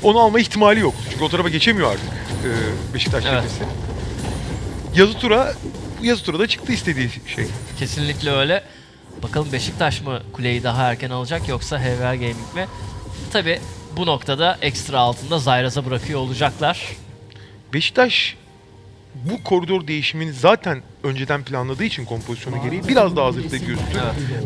onu alma ihtimali yok. Çünkü o tarafa geçemiyor artık e, Beşiktaş Evet. cephesi. Yazı tura, yazı tura da çıktı istediği şey. Kesinlikle öyle. Bakalım Beşiktaş mı kuleyi daha erken alacak yoksa HVA Gaming mi? Tabi bu noktada ekstra altında Zayraz'a bırakıyor olacaklar. Beşiktaş bu koridor değişimini zaten önceden planladığı için kompozisyonu gereği biraz daha hazırlıkta gözüktü.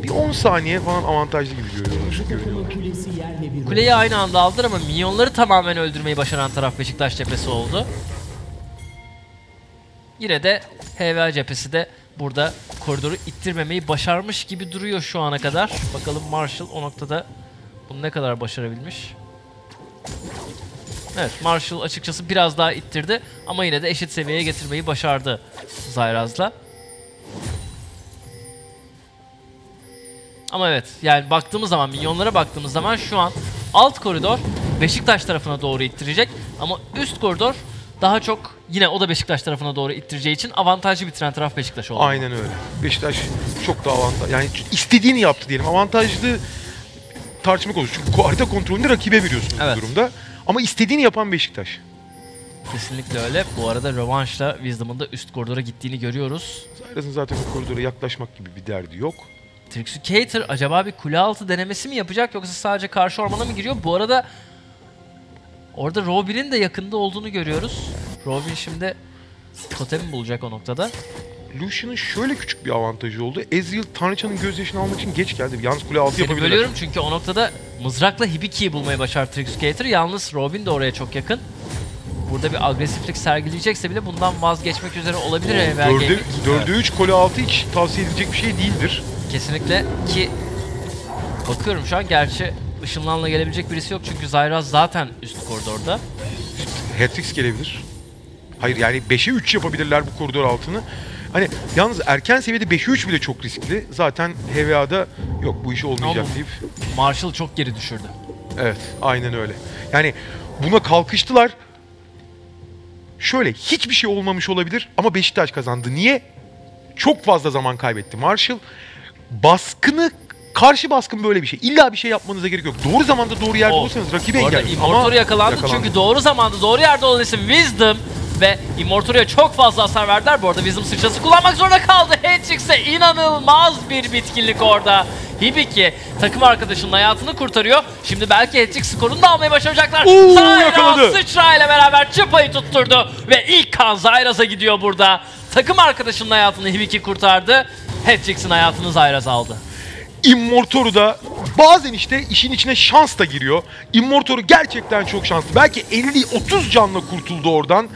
Bir 10 saniye falan avantajlı gibi görüyorlar. görünüyorlar. Kuleyi aynı anda aldılar ama minyonları tamamen öldürmeyi başaran taraf Beşiktaş cephesi oldu. Yine de HVA cephesi de burada koridoru ittirmemeyi başarmış gibi duruyor şu ana kadar. Bakalım Marshall o noktada bunu ne kadar başarabilmiş. Evet Marshall açıkçası biraz daha ittirdi ama yine de eşit seviyeye getirmeyi başardı Zayraz'la. Ama evet yani baktığımız zaman minyonlara baktığımız zaman şu an alt koridor Beşiktaş tarafına doğru ittirecek ama üst koridor daha çok yine o da Beşiktaş tarafına doğru ittireceği için avantajlı bitiren taraf Beşiktaş oldu. Aynen öyle. Beşiktaş çok daha avantajlı. Yani istediğini yaptı diyelim. Avantajlı tartışma konusu. Çünkü harita kontrolünü rakibe veriyorsun Evet. bu durumda. Ama istediğini yapan Beşiktaş. Kesinlikle öyle. Bu arada Rövanş'la Wisdom'ın da üst koridora gittiğini görüyoruz. Zayras'ın zaten bu koridora yaklaşmak gibi bir derdi yok. Trixicator acaba bir kule altı denemesi mi yapacak yoksa sadece karşı ormana mı giriyor? Bu arada orada Robin'in de yakında olduğunu görüyoruz. Robin şimdi totemi bulacak o noktada. Lucian'ın şöyle küçük bir avantajı oldu. Ezreal Tanrıçanın gözyaşını almak için geç geldi. Yalnız kule altı Seni yapabilirler. bölüyorum çünkü o noktada mızrakla Hibiki'yi bulmayı başardı Trixicator. Yalnız Robin de oraya çok yakın. Burada bir agresiflik sergileyecekse bile bundan vazgeçmek üzere olabilir Dörde, Gaming. dörde 3 kule altı hiç tavsiye edilecek bir şey değildir. Kesinlikle ki bakıyorum şu an gerçi ışınlanla gelebilecek birisi yok çünkü Zyraz zaten üst koridorda. Hatrix gelebilir. Hayır yani 5'e 3 yapabilirler bu koridor altını. Hani yalnız erken seviyede 5'e 3 bile çok riskli. Zaten HVA'da yok bu iş olmayacak Ama- deyip. Marshall çok geri düşürdü. Evet aynen öyle. Yani buna kalkıştılar. Şöyle hiçbir şey olmamış olabilir ama Beşiktaş kazandı. Niye? Çok fazla zaman kaybetti Marshall. Baskını karşı baskın böyle bir şey. İlla bir şey yapmanıza gerek yok. Doğru zamanda doğru yerde olursanız rakibe Bu arada engel. Immortal'u yakalandı, yakalandı. çünkü doğru zamanda doğru yerde olan isim Wisdom ve Immortal'a çok fazla hasar verdiler. Bu arada Wisdom sıçrası kullanmak zorunda kaldı. Hatrix'e inanılmaz bir bitkinlik orada. Hibiki takım arkadaşının hayatını kurtarıyor. Şimdi belki hat skorunu da almayı başaracaklar. Oo, Zayras yakaladı. sıçrayla beraber çıpayı tutturdu ve ilk kan Zayras'a gidiyor burada. Takım arkadaşının hayatını Hibiki kurtardı. Hatchix'in hayatını Zayras aldı. Immortoru da bazen işte işin içine şans da giriyor. Immortoru gerçekten çok şanslı. Belki 50-30 canla kurtuldu oradan.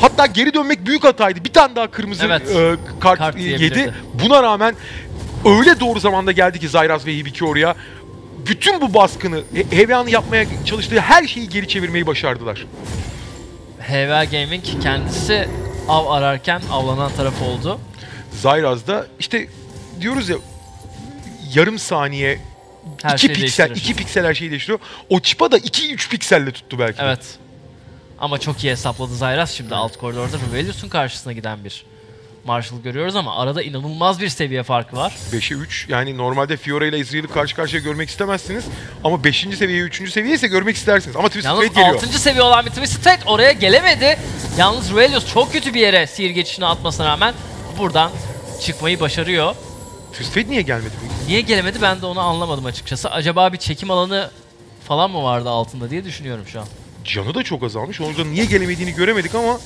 Hatta geri dönmek büyük hataydı. Bir tane daha kırmızı Evet. e, kart, Kart yedi. Buna rağmen öyle doğru zamanda geldi ki Zayras ve Hibiki oraya. Bütün bu baskını, he- heveyanı yapmaya çalıştığı her şeyi geri çevirmeyi başardılar. HV Gaming kendisi av ararken avlanan taraf oldu. Zayraz'da işte diyoruz ya yarım saniye Her 2 şeyi piksel, değiştirir. 2 piksel her şeyi değiştiriyor. O çipa da 2-3 pikselle tuttu belki. de. Evet. Ama çok iyi hesapladı Zayras şimdi alt koridorda Ruvelius'un karşısına giden bir Marshall görüyoruz ama arada inanılmaz bir seviye farkı var. 5'e 3 yani normalde Fiora ile Ezreal'ı karşı karşıya görmek istemezsiniz. Ama 5. seviye 3. seviye ise görmek istersiniz. Ama Twisted Yalnız Fate geliyor. 6. seviye olan bir Twisted Fate oraya gelemedi. Yalnız Ruvelius çok kötü bir yere sihir geçişini atmasına rağmen buradan çıkmayı başarıyor. Twisted Fate niye gelmedi peki? Niye gelemedi ben de onu anlamadım açıkçası. Acaba bir çekim alanı falan mı vardı altında diye düşünüyorum şu an. Canı da çok azalmış. Onun da niye gelemediğini göremedik ama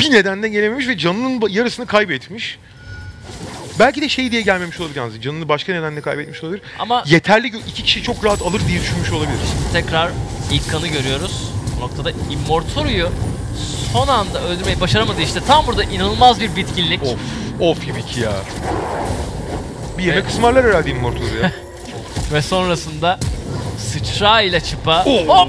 bir nedenle gelememiş ve canının yarısını kaybetmiş. Belki de şey diye gelmemiş olabilir yalnız. Canını başka nedenle kaybetmiş olabilir. Ama Yeterli iki kişi çok rahat alır diye düşünmüş olabilir. tekrar ilk kanı görüyoruz. Bu noktada Immortoru'yu son anda öldürmeyi başaramadı işte. Tam burada inanılmaz bir bitkinlik. Of, of Hibiki ya. Bir yemek ısmarlar herhalde Immortal'ı ya. (laughs) Ve sonrasında sıçra ile çıpa. Oo. Hop!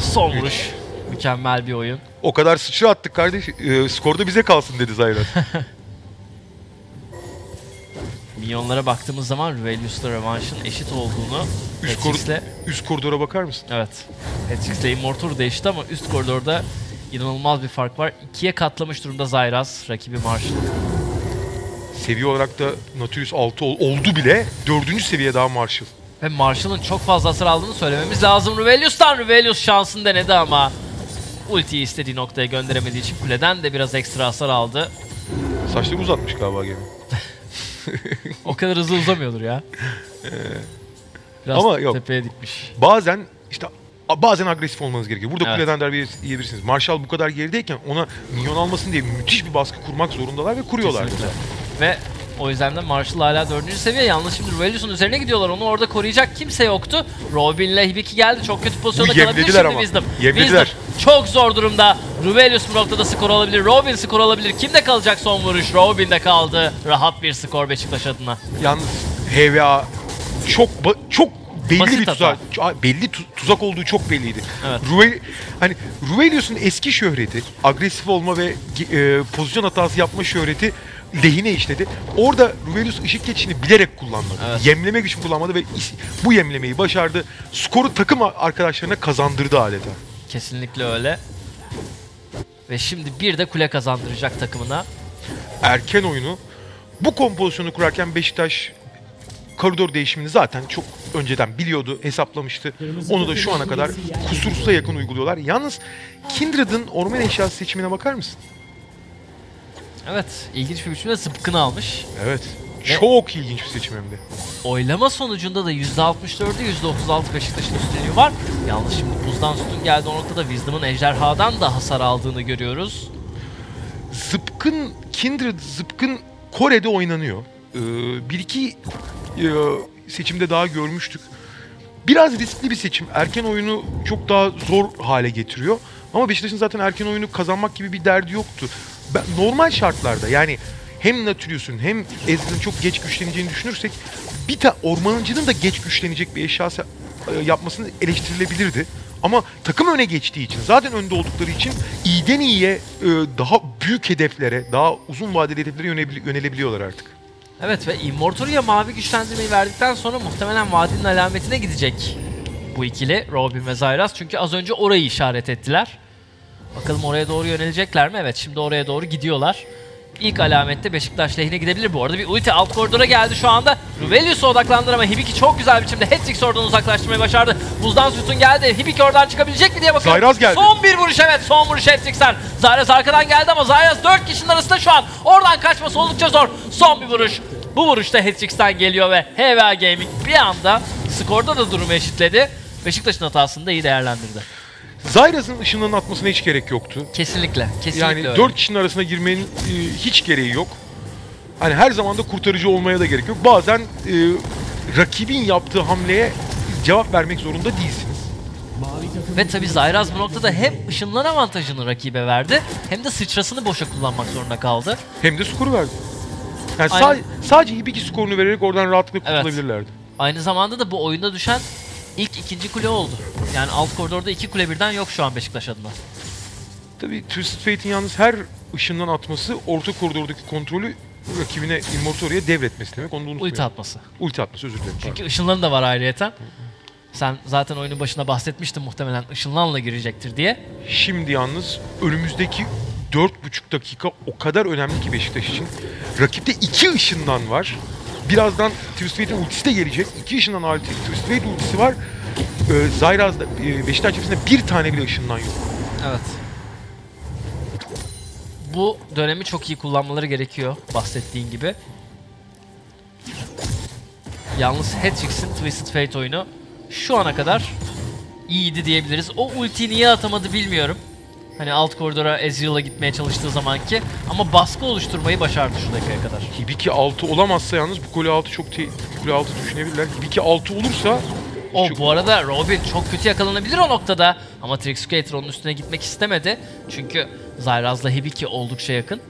Son vuruş. Mükemmel bir oyun. o kadar sıçra attık kardeş. Ee, skorda bize kalsın dedi Zayras. (laughs) Minyonlara baktığımız zaman Ruvelius'la Revanche'ın eşit olduğunu Üst, kor- Hatchix'le üst koridora bakar mısın? evet. Hatchix'le Immortor da eşit ama üst koridorda inanılmaz bir fark var. İkiye katlamış durumda Zyras, rakibi Marshall. Seviye olarak da Nautilus 6 ol- oldu bile. Dördüncü seviye daha Marshall. Ve Marshall'ın çok fazla hasar aldığını söylememiz lazım. Ruvelius'tan Ruvelius şansını denedi ama ultiyi istediği noktaya gönderemediği için kuleden de biraz ekstra hasar aldı. Saçları uzatmış galiba gene. (laughs) O kadar hızlı uzamıyordur ya. Biraz Ama yok. tepeye dikmiş. Bazen işte bazen agresif olmanız gerekiyor. Burada Evet. kuleden darbe yiyebilirsiniz. Marshall bu kadar gerideyken ona minyon almasın diye müthiş bir baskı kurmak zorundalar ve kuruyorlar. Kesinlikle. Ve o yüzden de Marshall hala dördüncü seviye. Yalnız şimdi Ruvelius'un üzerine gidiyorlar. Onu orada koruyacak kimse yoktu. Robin'le Hibiki geldi. Çok kötü pozisyonda kalabilir şimdi ama. Wisdom. Wisdom çok zor durumda. Ruvelius bu noktada skor alabilir. Robin skor alabilir. Kimde kalacak son vuruş? Robin'de kaldı. Rahat bir skor Beşiktaş adına. Yalnız HVA çok çok belli Basit bir hata. tuzak. Aa, Belli tu- tuzak olduğu çok belliydi. Evet. Ruve, hani Ruvelius'un eski şöhreti, agresif olma ve e, pozisyon hatası yapma şöhreti lehine işledi. Orada Ruvelius ışık geçişini bilerek kullanmadı. Evet. Yemlemek için kullanmadı ve bu yemlemeyi başardı. Skoru takım arkadaşlarına kazandırdı adeta. Kesinlikle öyle. Ve şimdi bir de kule kazandıracak takımına. erken oyunu bu kompozisyonu kurarken Beşiktaş koridor değişimini zaten çok önceden biliyordu, hesaplamıştı. Onu da şu ana kadar kusursuza yakın uyguluyorlar. Yalnız Kindred'ın orman eşyası seçimine bakar mısın? Evet, ilginç bir biçimde zıpkını almış. Evet. Ve- Çok ilginç bir seçim hem de. Oylama sonucunda da %64'ü %36 Beşiktaş'ın üstleniği var. Yalnız şimdi buzdan sütun geldi o noktada Wisdom'ın ejderhadan da hasar aldığını görüyoruz. Zıpkın, Kindred Zıpkın Kore'de oynanıyor. Ee, bir iki e, seçimde daha görmüştük. Biraz riskli bir seçim. Erken oyunu çok daha zor hale getiriyor. Ama Beşiktaş'ın zaten erken oyunu kazanmak gibi bir derdi yoktu. Ben, normal şartlarda yani hem Nautilus'un hem Ezreal'ın çok geç güçleneceğini düşünürsek bir ta ormancının da geç güçlenecek bir eşyası e, yapmasını eleştirilebilirdi. Ama takım öne geçtiği için, zaten önde oldukları için iyiden iyiye e, daha büyük hedeflere, daha uzun vadeli hedeflere yönelebiliyorlar artık. Evet ve Immortoru'ya mavi güçlendirmeyi verdikten sonra muhtemelen vadinin alametine gidecek bu ikili Robin ve Zyras. Çünkü az önce orayı işaret ettiler. Bakalım oraya doğru yönelecekler mi? Evet şimdi oraya doğru gidiyorlar. İlk alamette Beşiktaş lehine gidebilir. Bu arada bir ulti alt koridora geldi şu anda. Ruvelius'a odaklandır ama Hibiki çok güzel biçimde Hattrix oradan uzaklaştırmayı başardı. Buzdan sütun geldi. Hibiki oradan çıkabilecek mi diye bakıyorum. Zayraz geldi. Son bir vuruş evet son vuruş Hattrix'ten. Zayraz arkadan geldi ama Zayraz 4 kişinin arasında şu an. Oradan kaçması oldukça zor. Son bir vuruş. Bu vuruşta Hattricks'ten geliyor ve HVA Gaming bir anda skorda da durumu eşitledi. Beşiktaş'ın hatasını da iyi değerlendirdi. Zyras'ın ışınlarının atmasına hiç gerek yoktu. Kesinlikle. Kesinlikle Yani öyle. dört kişinin arasına girmenin e, hiç gereği yok. Hani her zaman da kurtarıcı olmaya da gerek yok. Bazen e, rakibin yaptığı hamleye cevap vermek zorunda değilsiniz. Ve tabi Zayraz bu noktada hem ışınlan avantajını rakibe verdi hem de sıçrasını boşa kullanmak zorunda kaldı. Hem de skoru verdi. Yani Aynen. sa- sadece Hibiki skorunu vererek oradan rahatlıkla Evet. kurtulabilirlerdi. Aynı zamanda da bu oyunda düşen ilk ikinci kule oldu. Yani alt koridorda iki kule birden yok şu an Beşiktaş adına. Tabii Twisted Fate'in yalnız her ışından atması orta koridordaki kontrolü rakibine Immortoria'ya devretmesi demek. Onu da unutmayın. Ulti atması. Ulti atması özür dilerim. Çünkü ışınlanı da var ayrıyeten. Sen zaten oyunun başına bahsetmiştin muhtemelen ışınlanla girecektir diye. Şimdi yalnız önümüzdeki 4,5 dakika o kadar önemli ki Beşiktaş için. Rakipte iki ışından var. Birazdan Twisted Fate'in ultisi de gelecek. İki ışından artı Twisted Fate ultisi var. Ee, Zayraz'da, e, Beşiktaş cephesinde bir tane bile ışından yok. Evet. Bu dönemi çok iyi kullanmaları gerekiyor bahsettiğin gibi. Yalnız Hattricks'in Twisted Fate oyunu şu ana kadar iyiydi diyebiliriz. O ultiyi niye atamadı bilmiyorum. Hani alt koridora Ezreal'a gitmeye çalıştığı zamanki ama baskı oluşturmayı başardı şu dakikaya kadar. Hibiki 6 olamazsa yalnız bu kule 6 çok te- kule 6 düşünebilirler. Hibiki 6 olursa O bu arada Robin çok kötü yakalanabilir o noktada. Ama Trixcator onun üstüne gitmek istemedi. Çünkü Zyraz'la Hibiki oldukça yakın.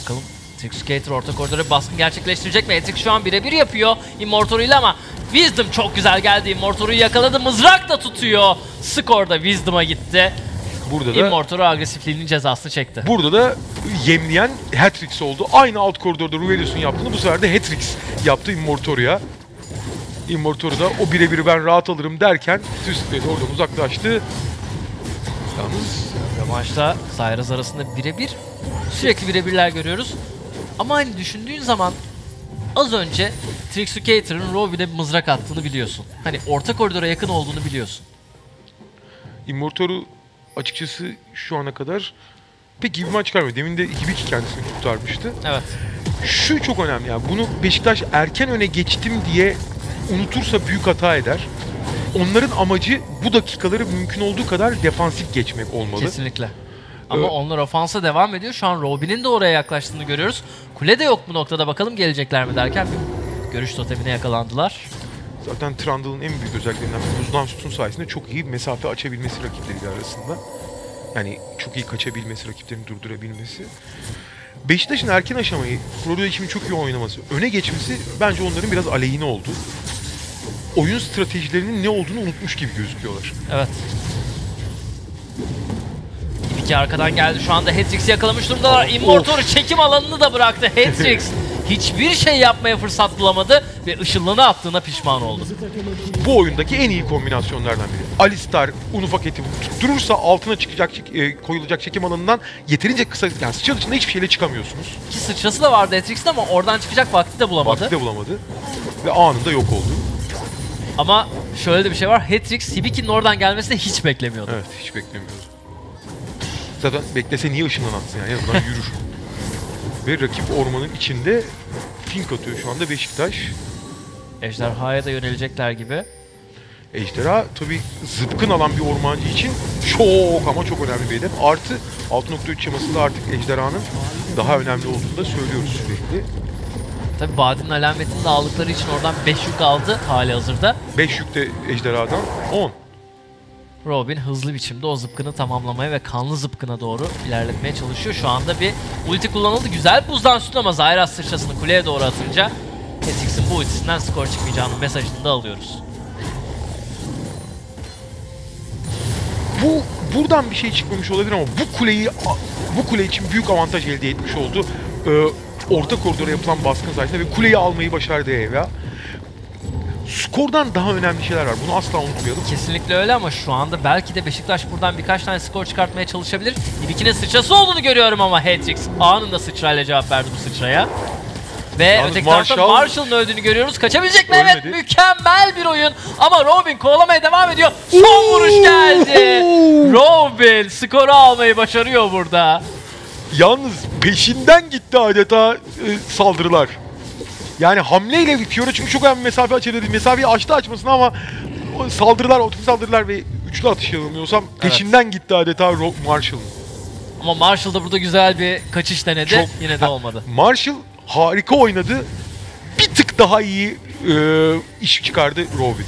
Bakalım Trixcator orta koridora baskın gerçekleştirecek mi? Etrix şu an birebir yapıyor Immortor ile ama Wisdom çok güzel geldi. Immortor'u yakaladı. Mızrak da tutuyor. Skorda Wisdom'a gitti. burada da Immortor'u agresifliğinin cezasını çekti. burada da yemleyen Hatrix oldu. Aynı alt koridorda Ruvelius'un yaptığını bu sefer de Hatrix yaptı Immortor'a. Immortor'u da o birebir ben rahat alırım derken Twisted oradan uzaklaştı. Yalnız Rövanşta Cyrus arasında birebir sürekli birebirler görüyoruz. Ama hani düşündüğün zaman az önce Trixucator'ın Robin'e bir mızrak attığını biliyorsun. Hani orta koridora yakın olduğunu biliyorsun. Immortor'u açıkçası şu ana kadar pek iyi bir maç çıkarmıyor. Demin de Hibiki kendisini kurtarmıştı. Evet. Şu çok önemli yani bunu Beşiktaş erken öne geçtim diye unutursa büyük hata eder. Onların amacı bu dakikaları mümkün olduğu kadar defansif geçmek olmalı. Kesinlikle. Ama Ee, onlar ofansa devam ediyor. Şu an Robin'in de oraya yaklaştığını görüyoruz. Kule de yok bu noktada. Bakalım gelecekler mi derken bir görüş totemine yakalandılar. Zaten Trundle'ın en büyük özelliklerinden biri buzdan sütun sayesinde çok iyi mesafe açabilmesi rakipleriyle arasında. Yani çok iyi kaçabilmesi, rakiplerini durdurabilmesi. Beşiktaş'ın erken aşamayı, Florida için çok iyi oynaması, öne geçmesi bence onların biraz aleyhine oldu. Oyun stratejilerinin ne olduğunu unutmuş gibi gözüküyorlar. Evet. İki arkadan geldi. Şu anda Hatrix'i yakalamış durumdalar. Immortor'u çekim alanını da bıraktı. Hatrix (laughs) hiçbir şey yapmaya fırsat bulamadı ve ışınlığını attığına pişman oldu. Bu oyundaki en iyi kombinasyonlardan biri. Alistar Unufaket'i tutturursa altına çıkacak e, koyulacak çekim alanından yeterince kısa yani sıçra dışında hiçbir şeyle çıkamıyorsunuz. Ki sıçrası da vardı Hatrix'in ama oradan çıkacak vakti de bulamadı. Vakti de bulamadı ve anında yok oldu. Ama şöyle de bir şey var. Hatrix Hibiki'nin oradan gelmesini hiç beklemiyordu. Evet hiç beklemiyordu. Zaten beklese niye ışından atsın yani en azından yürür. (laughs) Ve rakip ormanın içinde fink atıyor şu anda Beşiktaş. Ejderhaya da yönelecekler gibi. Ejderha tabi zıpkın alan bir ormancı için çok ama çok önemli bir hedef. Artı 6.3 yamasında artık ejderhanın daha önemli olduğunu da söylüyoruz sürekli. Tabi Badin alametini de aldıkları için oradan 5 yük aldı hali hazırda. 5 yük de ejderhadan 10. Robin hızlı biçimde o zıpkını tamamlamaya ve kanlı zıpkına doğru ilerletmeye çalışıyor. Şu anda bir ulti kullanıldı. Güzel buzdan sütun ama Zyras sıçrasını kuleye doğru atınca Etix'in bu ultisinden skor çıkmayacağının mesajını da alıyoruz. Bu buradan bir şey çıkmamış olabilir ama bu kuleyi bu kule için büyük avantaj elde etmiş oldu. Ee, orta koridora yapılan baskın sayesinde ve kuleyi almayı başardı Eva. Skordan daha önemli şeyler var. Bunu asla unutmayalım. Kesinlikle öyle ama şu anda belki de Beşiktaş buradan birkaç tane skor çıkartmaya çalışabilir. İlkinin sıçrası olduğunu görüyorum ama Hatrix anında sıçrayla cevap verdi bu sıçraya. Ve Yalnız öteki tarafta Marshall- Marshall'ın öldüğünü görüyoruz. Kaçabilecek mi? Evet Ölmedi. mükemmel bir oyun. Ama Robin kovalamaya devam ediyor. Son vuruş geldi. Robin skoru almayı başarıyor burada. Yalnız peşinden gitti adeta e, saldırılar. Yani hamleyle Fiora çünkü çok önemli mesafe açabilir. Mesafeyi açtı açmasına ama o saldırılar, otomatik saldırılar ve üçlü atış yanılmıyorsam peşinden gitti adeta Marshall'ın. Ama Marshall da burada güzel bir kaçış denedi. Çok- Yine de Ha, olmadı. Marshall harika oynadı. Bir tık daha iyi e, iş çıkardı Robin.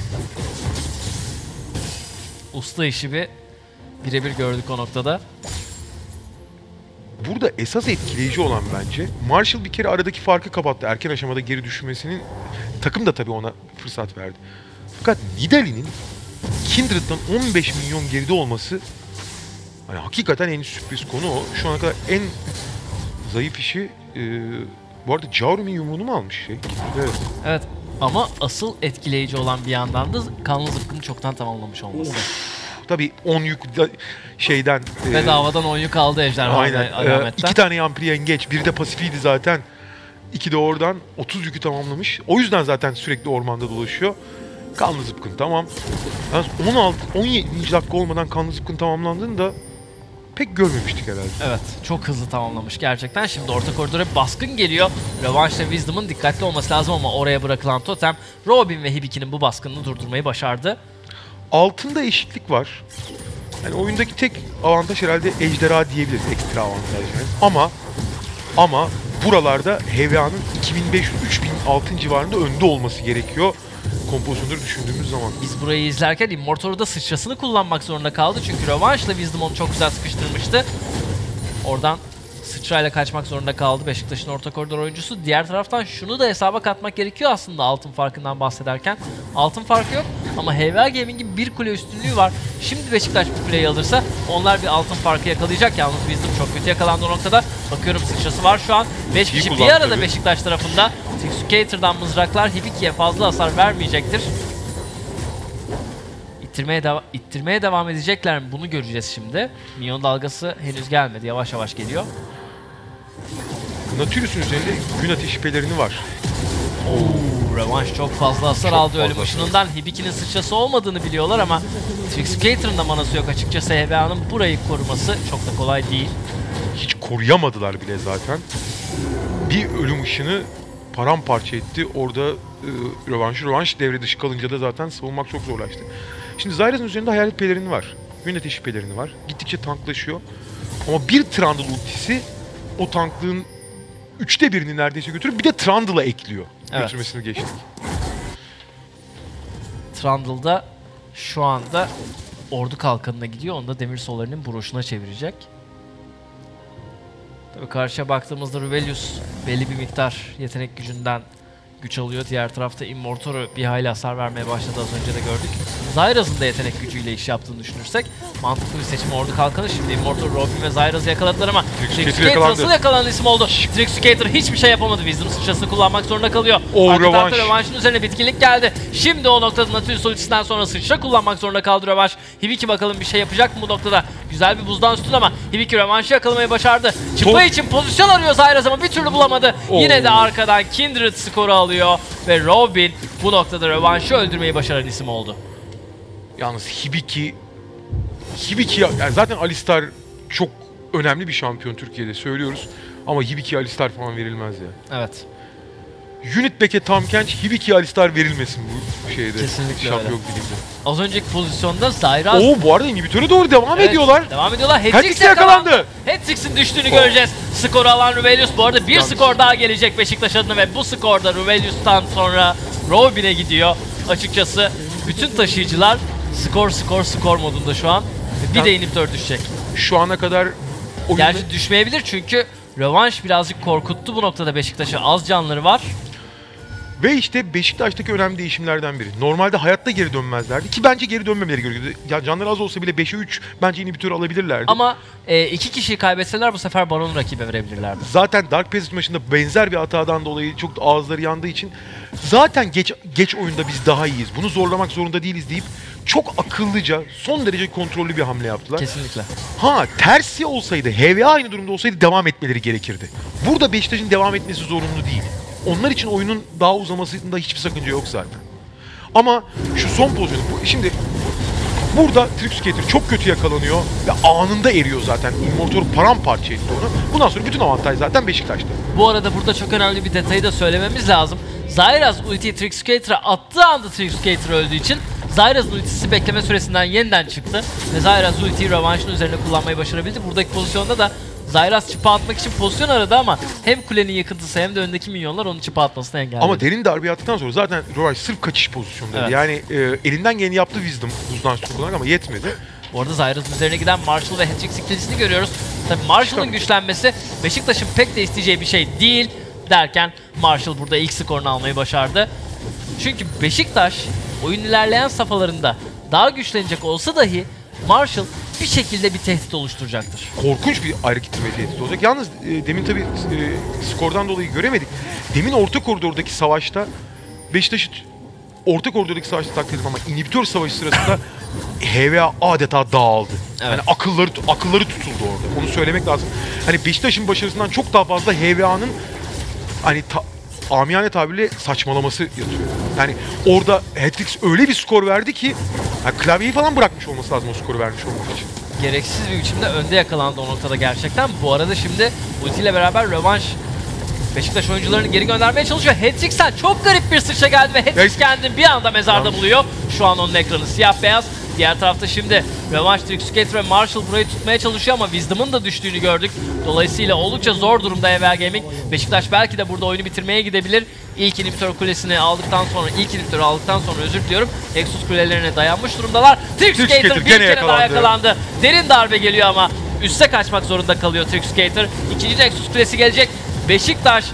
Usta işi bir birebir gördük o noktada. Burada esas etkileyici olan bence Marshall bir kere aradaki farkı kapattı. Erken aşamada geri düşmesinin takım da tabii ona fırsat verdi. Fakat Nidalee'nin Kindred'dan 15 milyon geride olması hani hakikaten en sürpriz konu o. Şu ana kadar en zayıf işi e, bu arada Jarumin yumruğunu mu almış şey? Evet. Evet ama asıl etkileyici olan bir yandan da kanlı zıpkını çoktan tamamlamış olması. Tabii 10 yük da- şeyden e, Ve davadan 10 yük aldı Ejderha Aynen. ve Ee, alametten. iki tane yampiri yengeç. Biri de pasifiydi zaten. İki de oradan 30 yükü tamamlamış. O yüzden zaten sürekli ormanda dolaşıyor. Kanlı zıpkın tamam. Yalnız 16 17. dakika olmadan kanlı zıpkın tamamlandığını da pek görmemiştik herhalde. Evet çok hızlı tamamlamış gerçekten. Şimdi orta koridora baskın geliyor. Rövanş ve Wisdom'ın dikkatli olması lazım ama oraya bırakılan totem Robin ve Hibiki'nin bu baskınını durdurmayı başardı. Altında eşitlik var. Yani oyundaki tek avantaj herhalde ejderha diyebiliriz ekstra avantaj. Ama ama buralarda HVA'nın 2500-3000 altın civarında önde olması gerekiyor. Kompozisyonları düşündüğümüz zaman. Biz burayı izlerken Immortal'da da sıçrasını kullanmak zorunda kaldı. Çünkü Rövanş'la Wisdom onu çok güzel sıkıştırmıştı. Oradan sıçrayla kaçmak zorunda kaldı Beşiktaş'ın orta koridor oyuncusu. Diğer taraftan şunu da hesaba katmak gerekiyor aslında altın farkından bahsederken. Altın farkı yok ama HVA Gaming'in bir kule üstünlüğü var. Şimdi Beşiktaş bu kuleyi alırsa onlar bir altın farkı yakalayacak. Yalnız Wisdom çok kötü yakalandı o noktada. Bakıyorum sıçrası var şu an. 5 İyi kişi bir arada tabii. Beşiktaş tarafında. Tixucator'dan mızraklar Hibiki'ye fazla hasar vermeyecektir. İttirmeye, deva- ittirmeye devam edecekler mi? Bunu göreceğiz şimdi. Minyon dalgası henüz gelmedi. Yavaş yavaş geliyor. Nautilus'un üzerinde gün ateşi pelerini var. Oo, Revanş çok fazla hasar Çok aldı ölüm ışınından. Hibiki'nin sıçrası olmadığını biliyorlar ama Trixcator'ın da manası yok açıkçası. HBA'nın burayı koruması çok da kolay değil. Hiç koruyamadılar bile zaten. Bir ölüm ışını paramparça etti. Orada e, rövanşı rövanş devre dışı kalınca da zaten savunmak çok zorlaştı. Şimdi Zyras'ın üzerinde hayalet pelerini var. Gün ateşi pelerini var. Gittikçe tanklaşıyor. Ama bir Trundle ultisi o tanklığın üçte birini neredeyse götürüp bir de Trundle'a ekliyor. Evet. Götürmesini geçtik. Trundle'da şu anda ordu kalkanına gidiyor. Onu da demir solarının broşuna çevirecek. Tabii karşıya baktığımızda Ruvelius belli bir miktar yetenek gücünden güç alıyor. Diğer tarafta Immortoro bir hayli hasar vermeye başladı az önce de gördük. Zyras'ın da yetenek gücüyle iş yaptığını düşünürsek mantıklı bir seçim ordu kalkanı. Şimdi Immortoro, Robin ve Zyras'ı yakaladılar ama Trixcator Trixcator yakalandı. asıl yakalanan isim oldu. Trixcator hiçbir şey yapamadı. Wisdom sıçrasını kullanmak zorunda kalıyor. O Arka rövanş. Rövanş'ın üzerine bitkinlik geldi. Şimdi o noktada Nautilus ultisinden sonra sıçra kullanmak zorunda kaldı Rövanş. Hibiki bakalım bir şey yapacak mı bu noktada? Güzel bir buzdan üstün ama Hibiki Rövanş'ı yakalamayı başardı. Çıkma için pozisyon arıyor Zayras ama bir türlü bulamadı. Oo. Yine de arkadan Kindred skoru alıyor ve Robin bu noktada Rövanş'ı öldürmeyi başaran isim oldu. Yalnız Hibiki Hibiki yani zaten Alistar çok önemli bir şampiyon Türkiye'de söylüyoruz. Ama Hibiki Alistar falan verilmez ya. Evet. Unit Back'e Tam Hibiki Alistar verilmesin bu şeyde. Kesinlikle Şampiyon bilimde. Az önceki pozisyonda Zayras Oo bu arada inhibitöre doğru devam Evet, ediyorlar. Devam ediyorlar. Hat-trick yakalandı. Hat-trick'in düştüğünü göreceğiz. Skoru alan Ruvelius. Bu arada bir Yalnız- skor daha gelecek Beşiktaş adına ve bu skorda Ruvelius'tan sonra Robin'e gidiyor. Açıkçası bütün taşıyıcılar skor skor skor modunda şu an. Bir de inhibitör düşecek. Şu ana kadar oyunda Gerçi düşmeyebilir çünkü Rövanş birazcık korkuttu bu noktada Beşiktaş'ı. Az canları var. Ve işte Beşiktaş'taki önemli değişimlerden biri. Normalde hayatta geri dönmezlerdi ki bence geri dönmemeleri gerekiyordu. Ya canları az olsa bile 5'e 3 bence inhibitörü alabilirlerdi. Ama e, iki kişiyi kaybetseler bu sefer Baron'u rakibe verebilirlerdi. Zaten Dark Passage maçında benzer bir hatadan dolayı çok ağızları yandığı için zaten geç geç oyunda biz daha iyiyiz. Bunu zorlamak zorunda değiliz deyip çok akıllıca, son derece kontrollü bir hamle yaptılar. Kesinlikle. Ha tersi olsaydı, HVA aynı durumda olsaydı devam etmeleri gerekirdi. Burada Beşiktaş'ın devam etmesi zorunlu değil. Onlar için oyunun daha uzamasında hiçbir sakınca yok zaten. Ama şu son pozisyon, bu- şimdi Burada Trickskater çok kötü yakalanıyor ve anında eriyor zaten. Immortor paramparça etti onu. Bundan sonra bütün avantaj zaten Beşiktaş'ta. Bu arada burada çok önemli bir detayı da söylememiz lazım. Zyras ultiyi Trickskater'a attığı anda Trickskater öldüğü için Zyras'ın ultisi bekleme süresinden yeniden çıktı. Ve Zyras ultiyi Revanche'ın üzerine kullanmayı başarabildi. Buradaki pozisyonda da Zyras çıpa atmak için pozisyon aradı ama hem kulenin yıkıntısı hem de öndeki minyonlar onu çıpa atmasını engelledi. Ama derin darbe attıktan sonra zaten Roy sırf kaçış pozisyondaydı. Evet. Yani e, elinden geleni yaptı Wisdom buzdan olarak ama yetmedi. Bu arada Zyras'ın üzerine giden Marshall ve Hattrick's ikilisini görüyoruz. Tabii Marshall'ın güçlenmesi Beşiktaş'ın pek de isteyeceği bir şey değil derken Marshall burada ilk skorunu almayı başardı. Çünkü Beşiktaş oyun ilerleyen safhalarında daha güçlenecek olsa dahi Marshall bir şekilde bir tehdit oluşturacaktır. Korkunç bir ayrı kitleme tehdit olacak. Yalnız e, demin tabii e, skordan dolayı göremedik. Demin orta koridordaki savaşta Beşiktaş'ı orta koridordaki savaşta takdir ama inhibitör savaşı sırasında (laughs) HVA adeta dağıldı. Yani akılları akılları tutuldu orada. Onu söylemek lazım. Hani Beşiktaş'ın başarısından çok daha fazla HVA'nın hani ta, amiyane tabirle saçmalaması yatıyor. Yani orada Hatrix öyle bir skor verdi ki yani klavyeyi falan bırakmış olması lazım o skoru vermiş olmak için. Gereksiz bir biçimde önde yakalandı o noktada gerçekten. Bu arada şimdi ultiyle beraber rövanş Beşiktaş oyuncularını geri göndermeye çalışıyor. Hedricksen çok garip bir sıçra geldi ve Hedrick kendini bir anda mezarda buluyor. Şu an onun ekranı siyah beyaz. Diğer tarafta şimdi Revanche, Trickskater ve Marshall burayı tutmaya çalışıyor ama Wisdom'ın da düştüğünü gördük. Dolayısıyla oldukça zor durumda Ever Gaming. Beşiktaş belki de burada oyunu bitirmeye gidebilir. İlk inhibitör kulesini aldıktan sonra, ilk inhibitörü aldıktan sonra özür diliyorum. Nexus kulelerine dayanmış durumdalar. Trickskater bir kere daha yakalandı. yakalandı. Derin darbe geliyor ama üste kaçmak zorunda kalıyor Trickskater. İkinci Nexus kulesi gelecek. Beşiktaş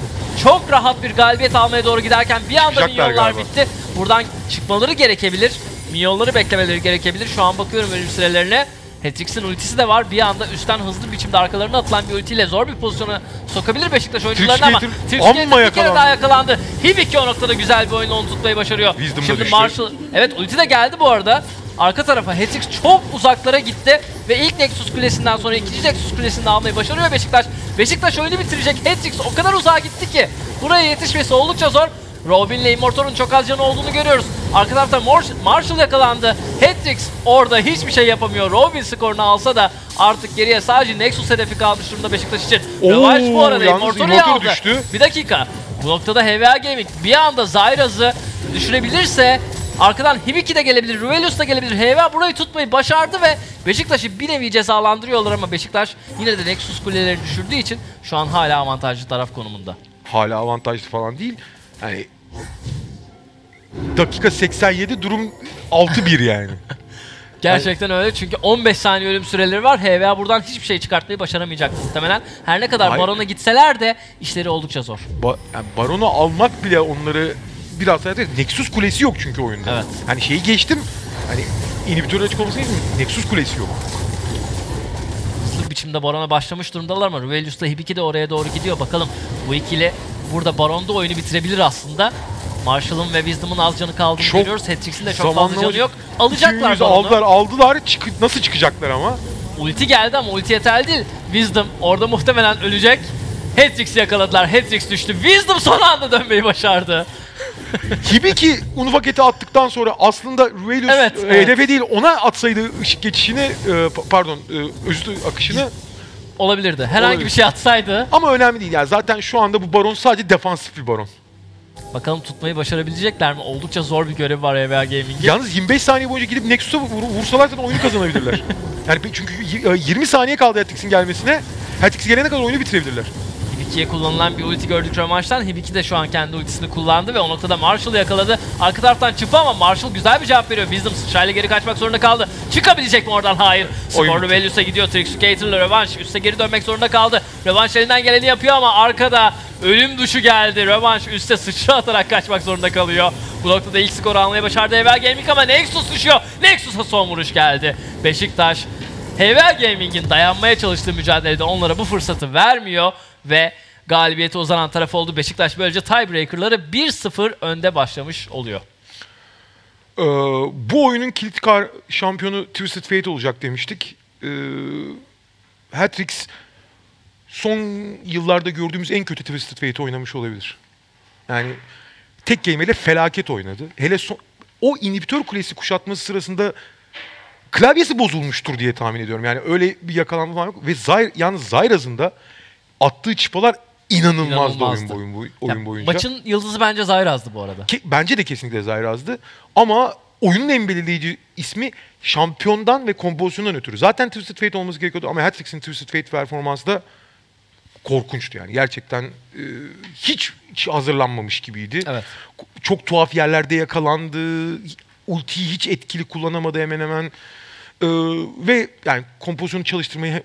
çok rahat bir galibiyet almaya doğru giderken bir anda galiba. bitti. Buradan çıkmaları gerekebilir. Minyonları beklemeleri gerekebilir. Şu an bakıyorum ölüm sürelerine. Hatrix'in ultisi de var. Bir anda üstten hızlı bir biçimde arkalarına atılan bir ultiyle zor bir pozisyona sokabilir Beşiktaş oyuncularını ama amma bir kere daha yakalandı. Hibiki o noktada güzel bir oyunla onu tutmayı başarıyor. Wisdom da Şimdi düştü. Marshall Evet ulti de geldi bu arada. Arka tarafa Hatrix çok uzaklara gitti ve ilk Nexus kulesinden sonra ikinci Nexus kulesini almayı başarıyor Beşiktaş. Beşiktaş oyunu bitirecek. Hatrix o kadar uzağa gitti ki buraya yetişmesi oldukça zor. Robin ile Immortor'un çok az canı olduğunu görüyoruz. Arka tarafta Marshall yakalandı. Hatrix orada hiçbir şey yapamıyor. Robin skorunu alsa da artık geriye sadece Nexus hedefi kalmış durumda Beşiktaş için. Rövanş bu arada Immortor aldı. düştü. Bir dakika. Bu noktada HVA Gaming bir anda Zyras'ı düşürebilirse arkadan Hibiki de gelebilir, Ruvelius da gelebilir. HVA burayı tutmayı başardı ve Beşiktaş'ı bir nevi cezalandırıyorlar ama Beşiktaş yine de Nexus kuleleri düşürdüğü için şu an hala avantajlı taraf konumunda. hala avantajlı falan değil. Yani dakika 87 durum 6-1 yani. (laughs) Gerçekten öyle çünkü 15 saniye ölüm süreleri var. HVA buradan hiçbir şey çıkartmayı başaramayacak muhtemelen. Her ne kadar Hayır. Baron'a gitseler de işleri oldukça zor. Ba- yani Baron'u almak bile onları biraz hayat Nexus kulesi yok çünkü oyunda. Evet. Hani şeyi geçtim. Hani inhibitörün açık olması değil mi? Nexus kulesi yok. hızlı biçimde Baron'a başlamış durumdalar ama Ruvelius da Hibiki de oraya doğru gidiyor. Bakalım bu ikili burada Baron'da oyunu bitirebilir aslında. Marshall'ın ve Wisdom'ın az canı kaldığını Çok görüyoruz. Hatrix'in de çok fazla canı yok. Alacaklar 200 Baron'u. aldılar, aldılar. Çık- nasıl çıkacaklar ama? Ulti geldi ama ulti yeterli değil. Wisdom orada muhtemelen ölecek. Hatrix'i yakaladılar. Hatrix düştü. Wisdom son anda dönmeyi başardı. (laughs) Hibiki unfaketi attıktan sonra aslında Ruvelius Evet, e, evet. hedefe değil ona atsaydı ışık geçişini e, pa- pardon e, özütü akışını Olabilirdi. Herhangi Olabilir. bir şey atsaydı. ama önemli değil. Yani zaten şu anda bu baron sadece defansif bir baron. Bakalım tutmayı başarabilecekler mi? Oldukça zor bir görev var EVA Gaming'in. Yalnız 25 saniye boyunca gidip Nexus'a vur- vursalar zaten oyunu kazanabilirler. (laughs) yani çünkü y- e, 20 saniye kaldı Hatrix'in gelmesine. Hatrix gelene kadar oyunu bitirebilirler. Hibiki'ye kullanılan bir ulti gördük rövanştan. Hibiki de şu an kendi ultisini kullandı ve o noktada Marshall'ı yakaladı. Arka taraftan çıktı ama Marshall güzel bir cevap veriyor. Wisdom sıçrayla geri kaçmak zorunda kaldı. Çıkabilecek mi oradan? Hayır. Oyun Skor bitti. Ruvelius'a gidiyor. Trickskater'la rövanş. Üste geri dönmek zorunda kaldı. Rövanş elinden geleni yapıyor ama arkada ölüm duşu geldi. Rövanş üste sıçra atarak kaçmak zorunda kalıyor. Bu noktada ilk skoru almayı başardı Evvel Gaming ama Nexus düşüyor. Nexus'a son vuruş geldi. Beşiktaş Hevel Gaming'in dayanmaya çalıştığı mücadelede onlara bu fırsatı vermiyor ve galibiyete uzanan taraf oldu. Beşiktaş böylece tiebreaker'ları 1-0 önde başlamış oluyor. Ee, bu oyunun kilit kar şampiyonu Twisted Fate olacak demiştik. Ee, Hatrix son yıllarda gördüğümüz en kötü Twisted Fate oynamış olabilir. Yani tek kelimeyle felaket oynadı. Hele son, o inhibitör kulesi kuşatması sırasında klavyesi bozulmuştur diye tahmin ediyorum. Yani öyle bir yakalanma falan yok. Ve Zayr, yalnız Zayraz'ın da attığı çıpalar inanılmazdı, İnanılmazdı. oyun, boyu, oyun boyunca. Maçın yıldızı bence Zayraz'dı bu arada. Ki, bence de kesinlikle Zayraz'dı. Ama oyunun en belirleyici ismi şampiyondan ve kompozisyondan ötürü. Zaten Twisted Fate olması gerekiyordu ama Hatrix'in Twisted Fate performansı da korkunçtu yani. Gerçekten e, hiç, hiç hazırlanmamış gibiydi. Evet. Çok tuhaf yerlerde yakalandı. Ultiyi hiç etkili kullanamadı hemen hemen. E, ve yani kompozisyonu çalıştırmayı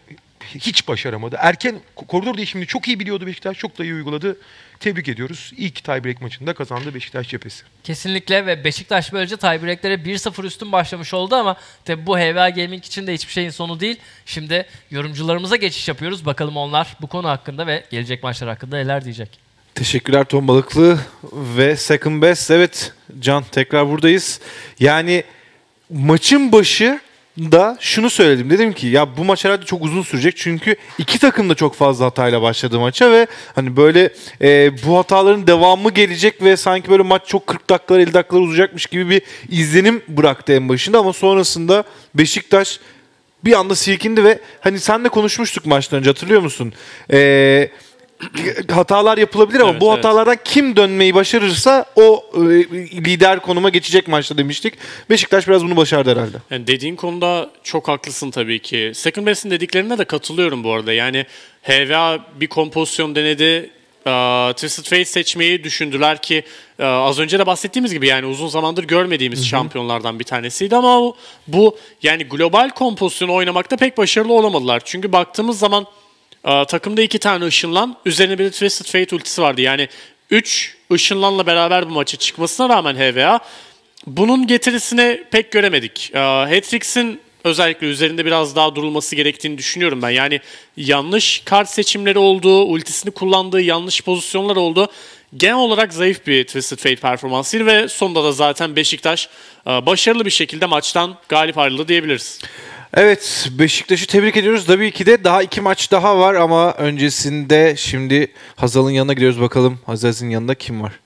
hiç başaramadı. Erken koridor değişimini çok iyi biliyordu Beşiktaş. Çok da iyi uyguladı. Tebrik ediyoruz. İlk tiebreak maçında kazandı Beşiktaş cephesi. Kesinlikle ve Beşiktaş böylece tiebreaklere 1-0 üstün başlamış oldu ama tabi bu HVA Gaming için de hiçbir şeyin sonu değil. Şimdi yorumcularımıza geçiş yapıyoruz. Bakalım onlar bu konu hakkında ve gelecek maçlar hakkında neler diyecek. Teşekkürler Tom Balıklı ve Second Best. Evet Can tekrar buradayız. Yani maçın başı da şunu söyledim. Dedim ki ya bu maç herhalde çok uzun sürecek. Çünkü iki takım da çok fazla hatayla başladı maça ve hani böyle e, bu hataların devamı gelecek ve sanki böyle maç çok 40 dakikalar 50 dakikalar uzayacakmış gibi bir izlenim bıraktı en başında ama sonrasında Beşiktaş bir anda silkindi ve hani senle konuşmuştuk maçtan önce hatırlıyor musun? Ee, hatalar yapılabilir ama Evet, bu evet. hatalardan kim dönmeyi başarırsa o e, lider konuma geçecek maçta demiştik. Beşiktaş biraz bunu başardı herhalde. Yani dediğin konuda çok haklısın tabii ki. Second Best'in dediklerine de katılıyorum bu arada. Yani HVA bir kompozisyon denedi. Aa, Twisted Fate seçmeyi düşündüler ki aa, az önce de bahsettiğimiz gibi yani uzun zamandır görmediğimiz şampiyonlardan bir tanesiydi ama bu yani global kompozisyonu oynamakta pek başarılı olamadılar. Çünkü baktığımız zaman aa, takımda iki tane ışınlan üzerine bir de Twisted Fate ultisi vardı. Yani 3 ışınlanla beraber bu maça çıkmasına rağmen HVA bunun getirisini pek göremedik. Ee, Hatrix'in özellikle üzerinde biraz daha durulması gerektiğini düşünüyorum ben. Yani yanlış kart seçimleri oldu, ultisini kullandığı yanlış pozisyonlar oldu. Genel olarak zayıf bir Twisted Fate performansıydı ve sonunda da zaten Beşiktaş e, başarılı bir şekilde maçtan galip ayrıldı diyebiliriz. Evet Beşiktaş'ı tebrik ediyoruz. Tabii ki de daha iki maç daha var ama öncesinde şimdi Hazal'ın yanına gidiyoruz bakalım. Hazal'ın yanında kim var?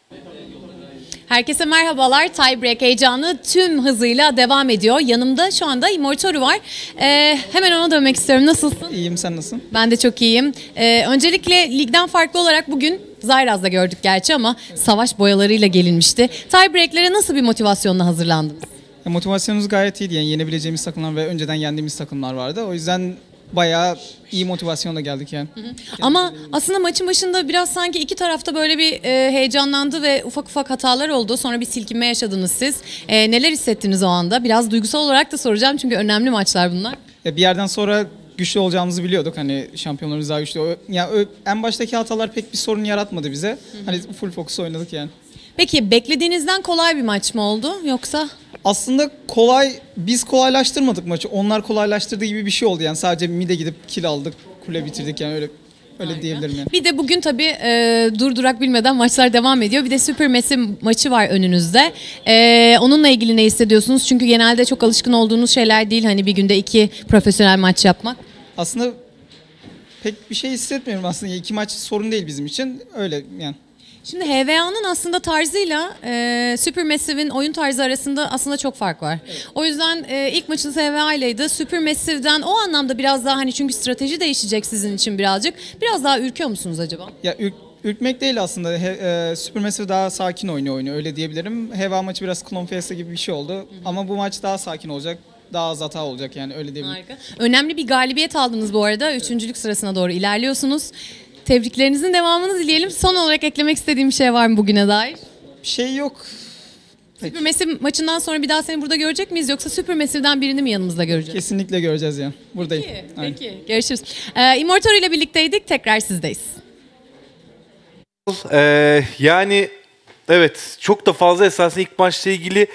Herkese merhabalar. Tiebreak heyecanı tüm hızıyla devam ediyor. Yanımda şu anda Immortoru var. Ee, hemen ona dönmek istiyorum. Nasılsın? İyiyim sen nasılsın? Ben de çok iyiyim. Ee, öncelikle ligden farklı olarak bugün Zayraz'da gördük gerçi ama savaş boyalarıyla gelinmişti. Tiebreak'lere nasıl bir motivasyonla hazırlandınız? Ya, motivasyonumuz gayet iyiydi. Yani yenebileceğimiz takımlar ve önceden yendiğimiz takımlar vardı. O yüzden bayağı iyi motivasyonla geldik yani. Ama aslında maçın başında biraz sanki iki tarafta böyle bir e, heyecanlandı ve ufak ufak hatalar oldu. Sonra bir silkinme yaşadınız siz. E, neler hissettiniz o anda? Biraz duygusal olarak da soracağım çünkü önemli maçlar bunlar. Ya, bir yerden sonra güçlü olacağımızı biliyorduk. Hani şampiyonlarımız daha güçlü. O- en baştaki hatalar pek bir sorun yaratmadı bize. Hani full focus oynadık yani. Peki beklediğinizden kolay bir maç mı oldu yoksa? Aslında kolay, biz kolaylaştırmadık maçı. Onlar kolaylaştırdığı gibi bir şey oldu yani. Sadece mide gidip kill aldık, kule bitirdik yani öyle öyle diyebilirim yani. Bir de bugün tabii e, durdurak bilmeden maçlar devam ediyor. Bir de Supermassive maçı var önünüzde. E, onunla ilgili ne hissediyorsunuz? Çünkü genelde çok alışkın olduğunuz şeyler değil. Hani bir günde iki profesyonel maç yapmak. Aslında pek bir şey hissetmiyorum aslında. İki maç sorun değil bizim için. Öyle yani. Şimdi HVA'nın aslında tarzıyla e, Supermassive'in oyun tarzı arasında aslında çok fark var. O yüzden e, ilk maçınız HVA ileydi. Supermassive'den o anlamda biraz daha hani çünkü strateji değişecek sizin için birazcık. Biraz daha ürküyor musunuz acaba? Ya ürk- ürkmek değil aslında. He, e, Supermassive daha sakin oynuyor oyunu öyle diyebilirim. Heva maçı biraz Clone Fiesta gibi bir şey oldu. Ama bu maç daha sakin olacak. Daha az hata olacak yani öyle diyebilirim. Harika. Önemli bir galibiyet aldınız bu arada. Üçüncülük sırasına doğru ilerliyorsunuz. Tebriklerinizin devamını dileyelim. Son olarak eklemek istediğim bir şey var mı bugüne dair? Bir şey yok. Supermassive maçından sonra bir daha seni burada görecek miyiz yoksa Supermassive'den birini mi yanımızda göreceğiz? Kesinlikle göreceğiz yani. Buradayım. Peki, Aynen. peki. Görüşürüz. Ee, Immortor ile birlikteydik. Tekrar sizdeyiz. Ee, yani evet çok da fazla esasında ilk maçla ilgili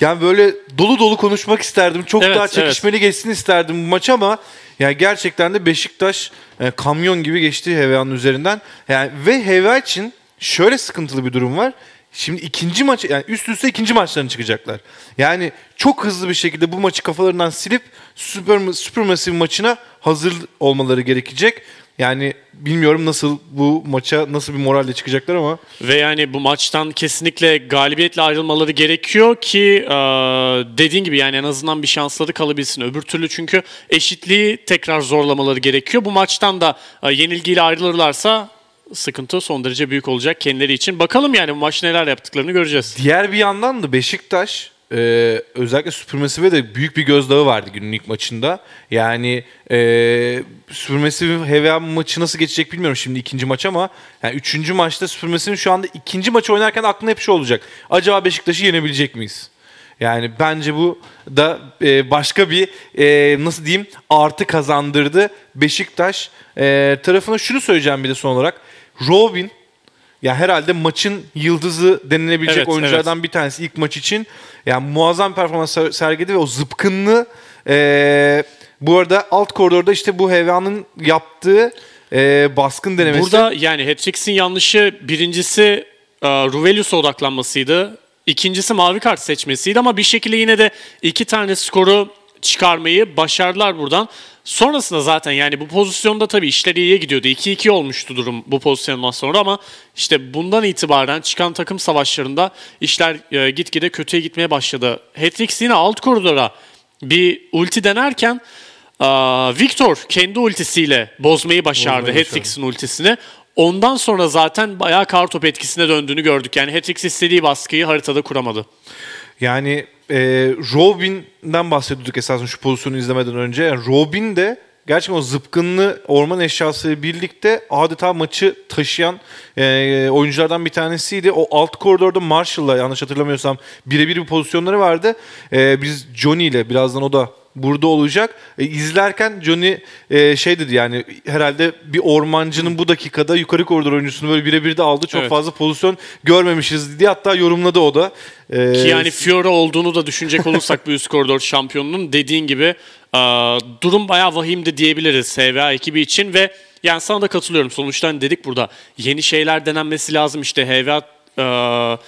yani böyle dolu dolu konuşmak isterdim. Çok Evet, daha çekişmeli geçsin isterdim bu maç ama yani gerçekten de Beşiktaş e, kamyon gibi geçti HVA'nın üzerinden. Yani ve HVA için şöyle sıkıntılı bir durum var. Şimdi ikinci maç yani üst üste ikinci maçlarına çıkacaklar. Yani çok hızlı bir şekilde bu maçı kafalarından silip Super, Supermassive maçına hazır olmaları gerekecek. Yani bilmiyorum nasıl bu maça nasıl bir moralle çıkacaklar ama. Ve yani bu maçtan kesinlikle galibiyetle ayrılmaları gerekiyor ki dediğin gibi yani en azından bir şansları kalabilsin. Öbür türlü çünkü eşitliği tekrar zorlamaları gerekiyor. Bu maçtan da yenilgiyle ayrılırlarsa sıkıntı son derece büyük olacak kendileri için. Bakalım yani bu maç neler yaptıklarını göreceğiz. Diğer bir yandan da Beşiktaş e, özellikle Supermassive'e de büyük bir gözdağı vardı günün ilk maçında. Yani e, Supermassive HVA maçı nasıl geçecek bilmiyorum şimdi ikinci maç ama yani üçüncü maçta Supermassive'in şu anda ikinci maçı oynarken aklına hep şey olacak. Acaba Beşiktaş'ı yenebilecek miyiz? Yani bence bu da e, başka bir e, nasıl diyeyim artı kazandırdı Beşiktaş e, tarafına. Şunu söyleyeceğim bir de son olarak. Robin ya herhalde maçın yıldızı denilebilecek Evet, oyunculardan evet. bir tanesi ilk maç için. Yani muazzam performans ser- sergiledi ve o zıpkınlığı e, bu arada alt koridorda işte bu HVA'nın yaptığı e, baskın denemesi. Burada yani Hat-Tricks'in yanlışı birincisi e, Ruvelius'a odaklanmasıydı. İkincisi mavi kart seçmesiydi ama bir şekilde yine de iki tane skoru çıkarmayı başardılar buradan. Sonrasında zaten yani bu pozisyonda tabii işler iyiye gidiyordu. 2-2 olmuştu durum bu pozisyondan sonra ama işte bundan itibaren çıkan takım savaşlarında işler e, gitgide kötüye gitmeye başladı. Hat-Tricks yine alt koridora bir ulti denerken e, Victor kendi ultisiyle bozmayı başardı Hat-Tricks'in ultisini. Ondan sonra zaten bayağı kartop etkisine döndüğünü gördük. Yani Hat-Tricks istediği baskıyı haritada kuramadı. Yani e, Robin'den bahsediyorduk esasında şu pozisyonu izlemeden önce. Yani Robin de gerçekten o zıpkınlı orman eşyası birlikte adeta maçı taşıyan e, oyunculardan bir tanesiydi. O alt koridorda Marshall'la yanlış hatırlamıyorsam birebir bir pozisyonları vardı. E, biz Johnny ile birazdan o da burada olacak. E, izlerken Johnny e, şey dedi yani herhalde bir ormancının bu dakikada yukarı koridor oyuncusunu böyle birebir de aldı. Çok Evet. fazla pozisyon görmemişiz diye hatta yorumladı o da. E, Ki yani Fiora olduğunu da düşünecek olursak bu üst koridor şampiyonunun dediğin gibi e, durum bayağı vahimdi diyebiliriz HVA ekibi için ve yani sana da katılıyorum. Sonuçta hani dedik burada yeni şeyler denenmesi lazım işte HVA e,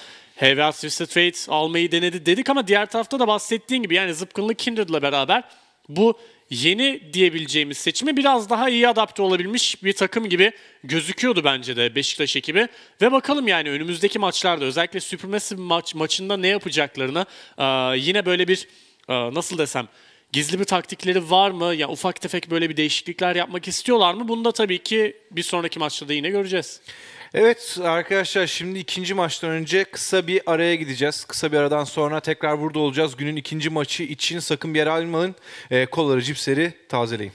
HVA Twisted Fate almayı denedi dedik ama diğer tarafta da bahsettiğin gibi yani zıpkınlı Kindred'la beraber bu yeni diyebileceğimiz seçime biraz daha iyi adapte olabilmiş bir takım gibi gözüküyordu bence de Beşiktaş ekibi. Ve bakalım yani önümüzdeki maçlarda özellikle Supermassive maç maçında ne yapacaklarını yine böyle bir nasıl desem gizli bir taktikleri var mı? Ya ufak tefek böyle bir değişiklikler yapmak istiyorlar mı? Bunu da tabii ki bir sonraki maçta da yine göreceğiz. Evet arkadaşlar şimdi ikinci maçtan önce kısa bir araya gideceğiz. Kısa bir aradan sonra tekrar burada olacağız. Günün ikinci maçı için sakın bir yere ayrılmayın. Ee, kolları cipsleri tazeleyin.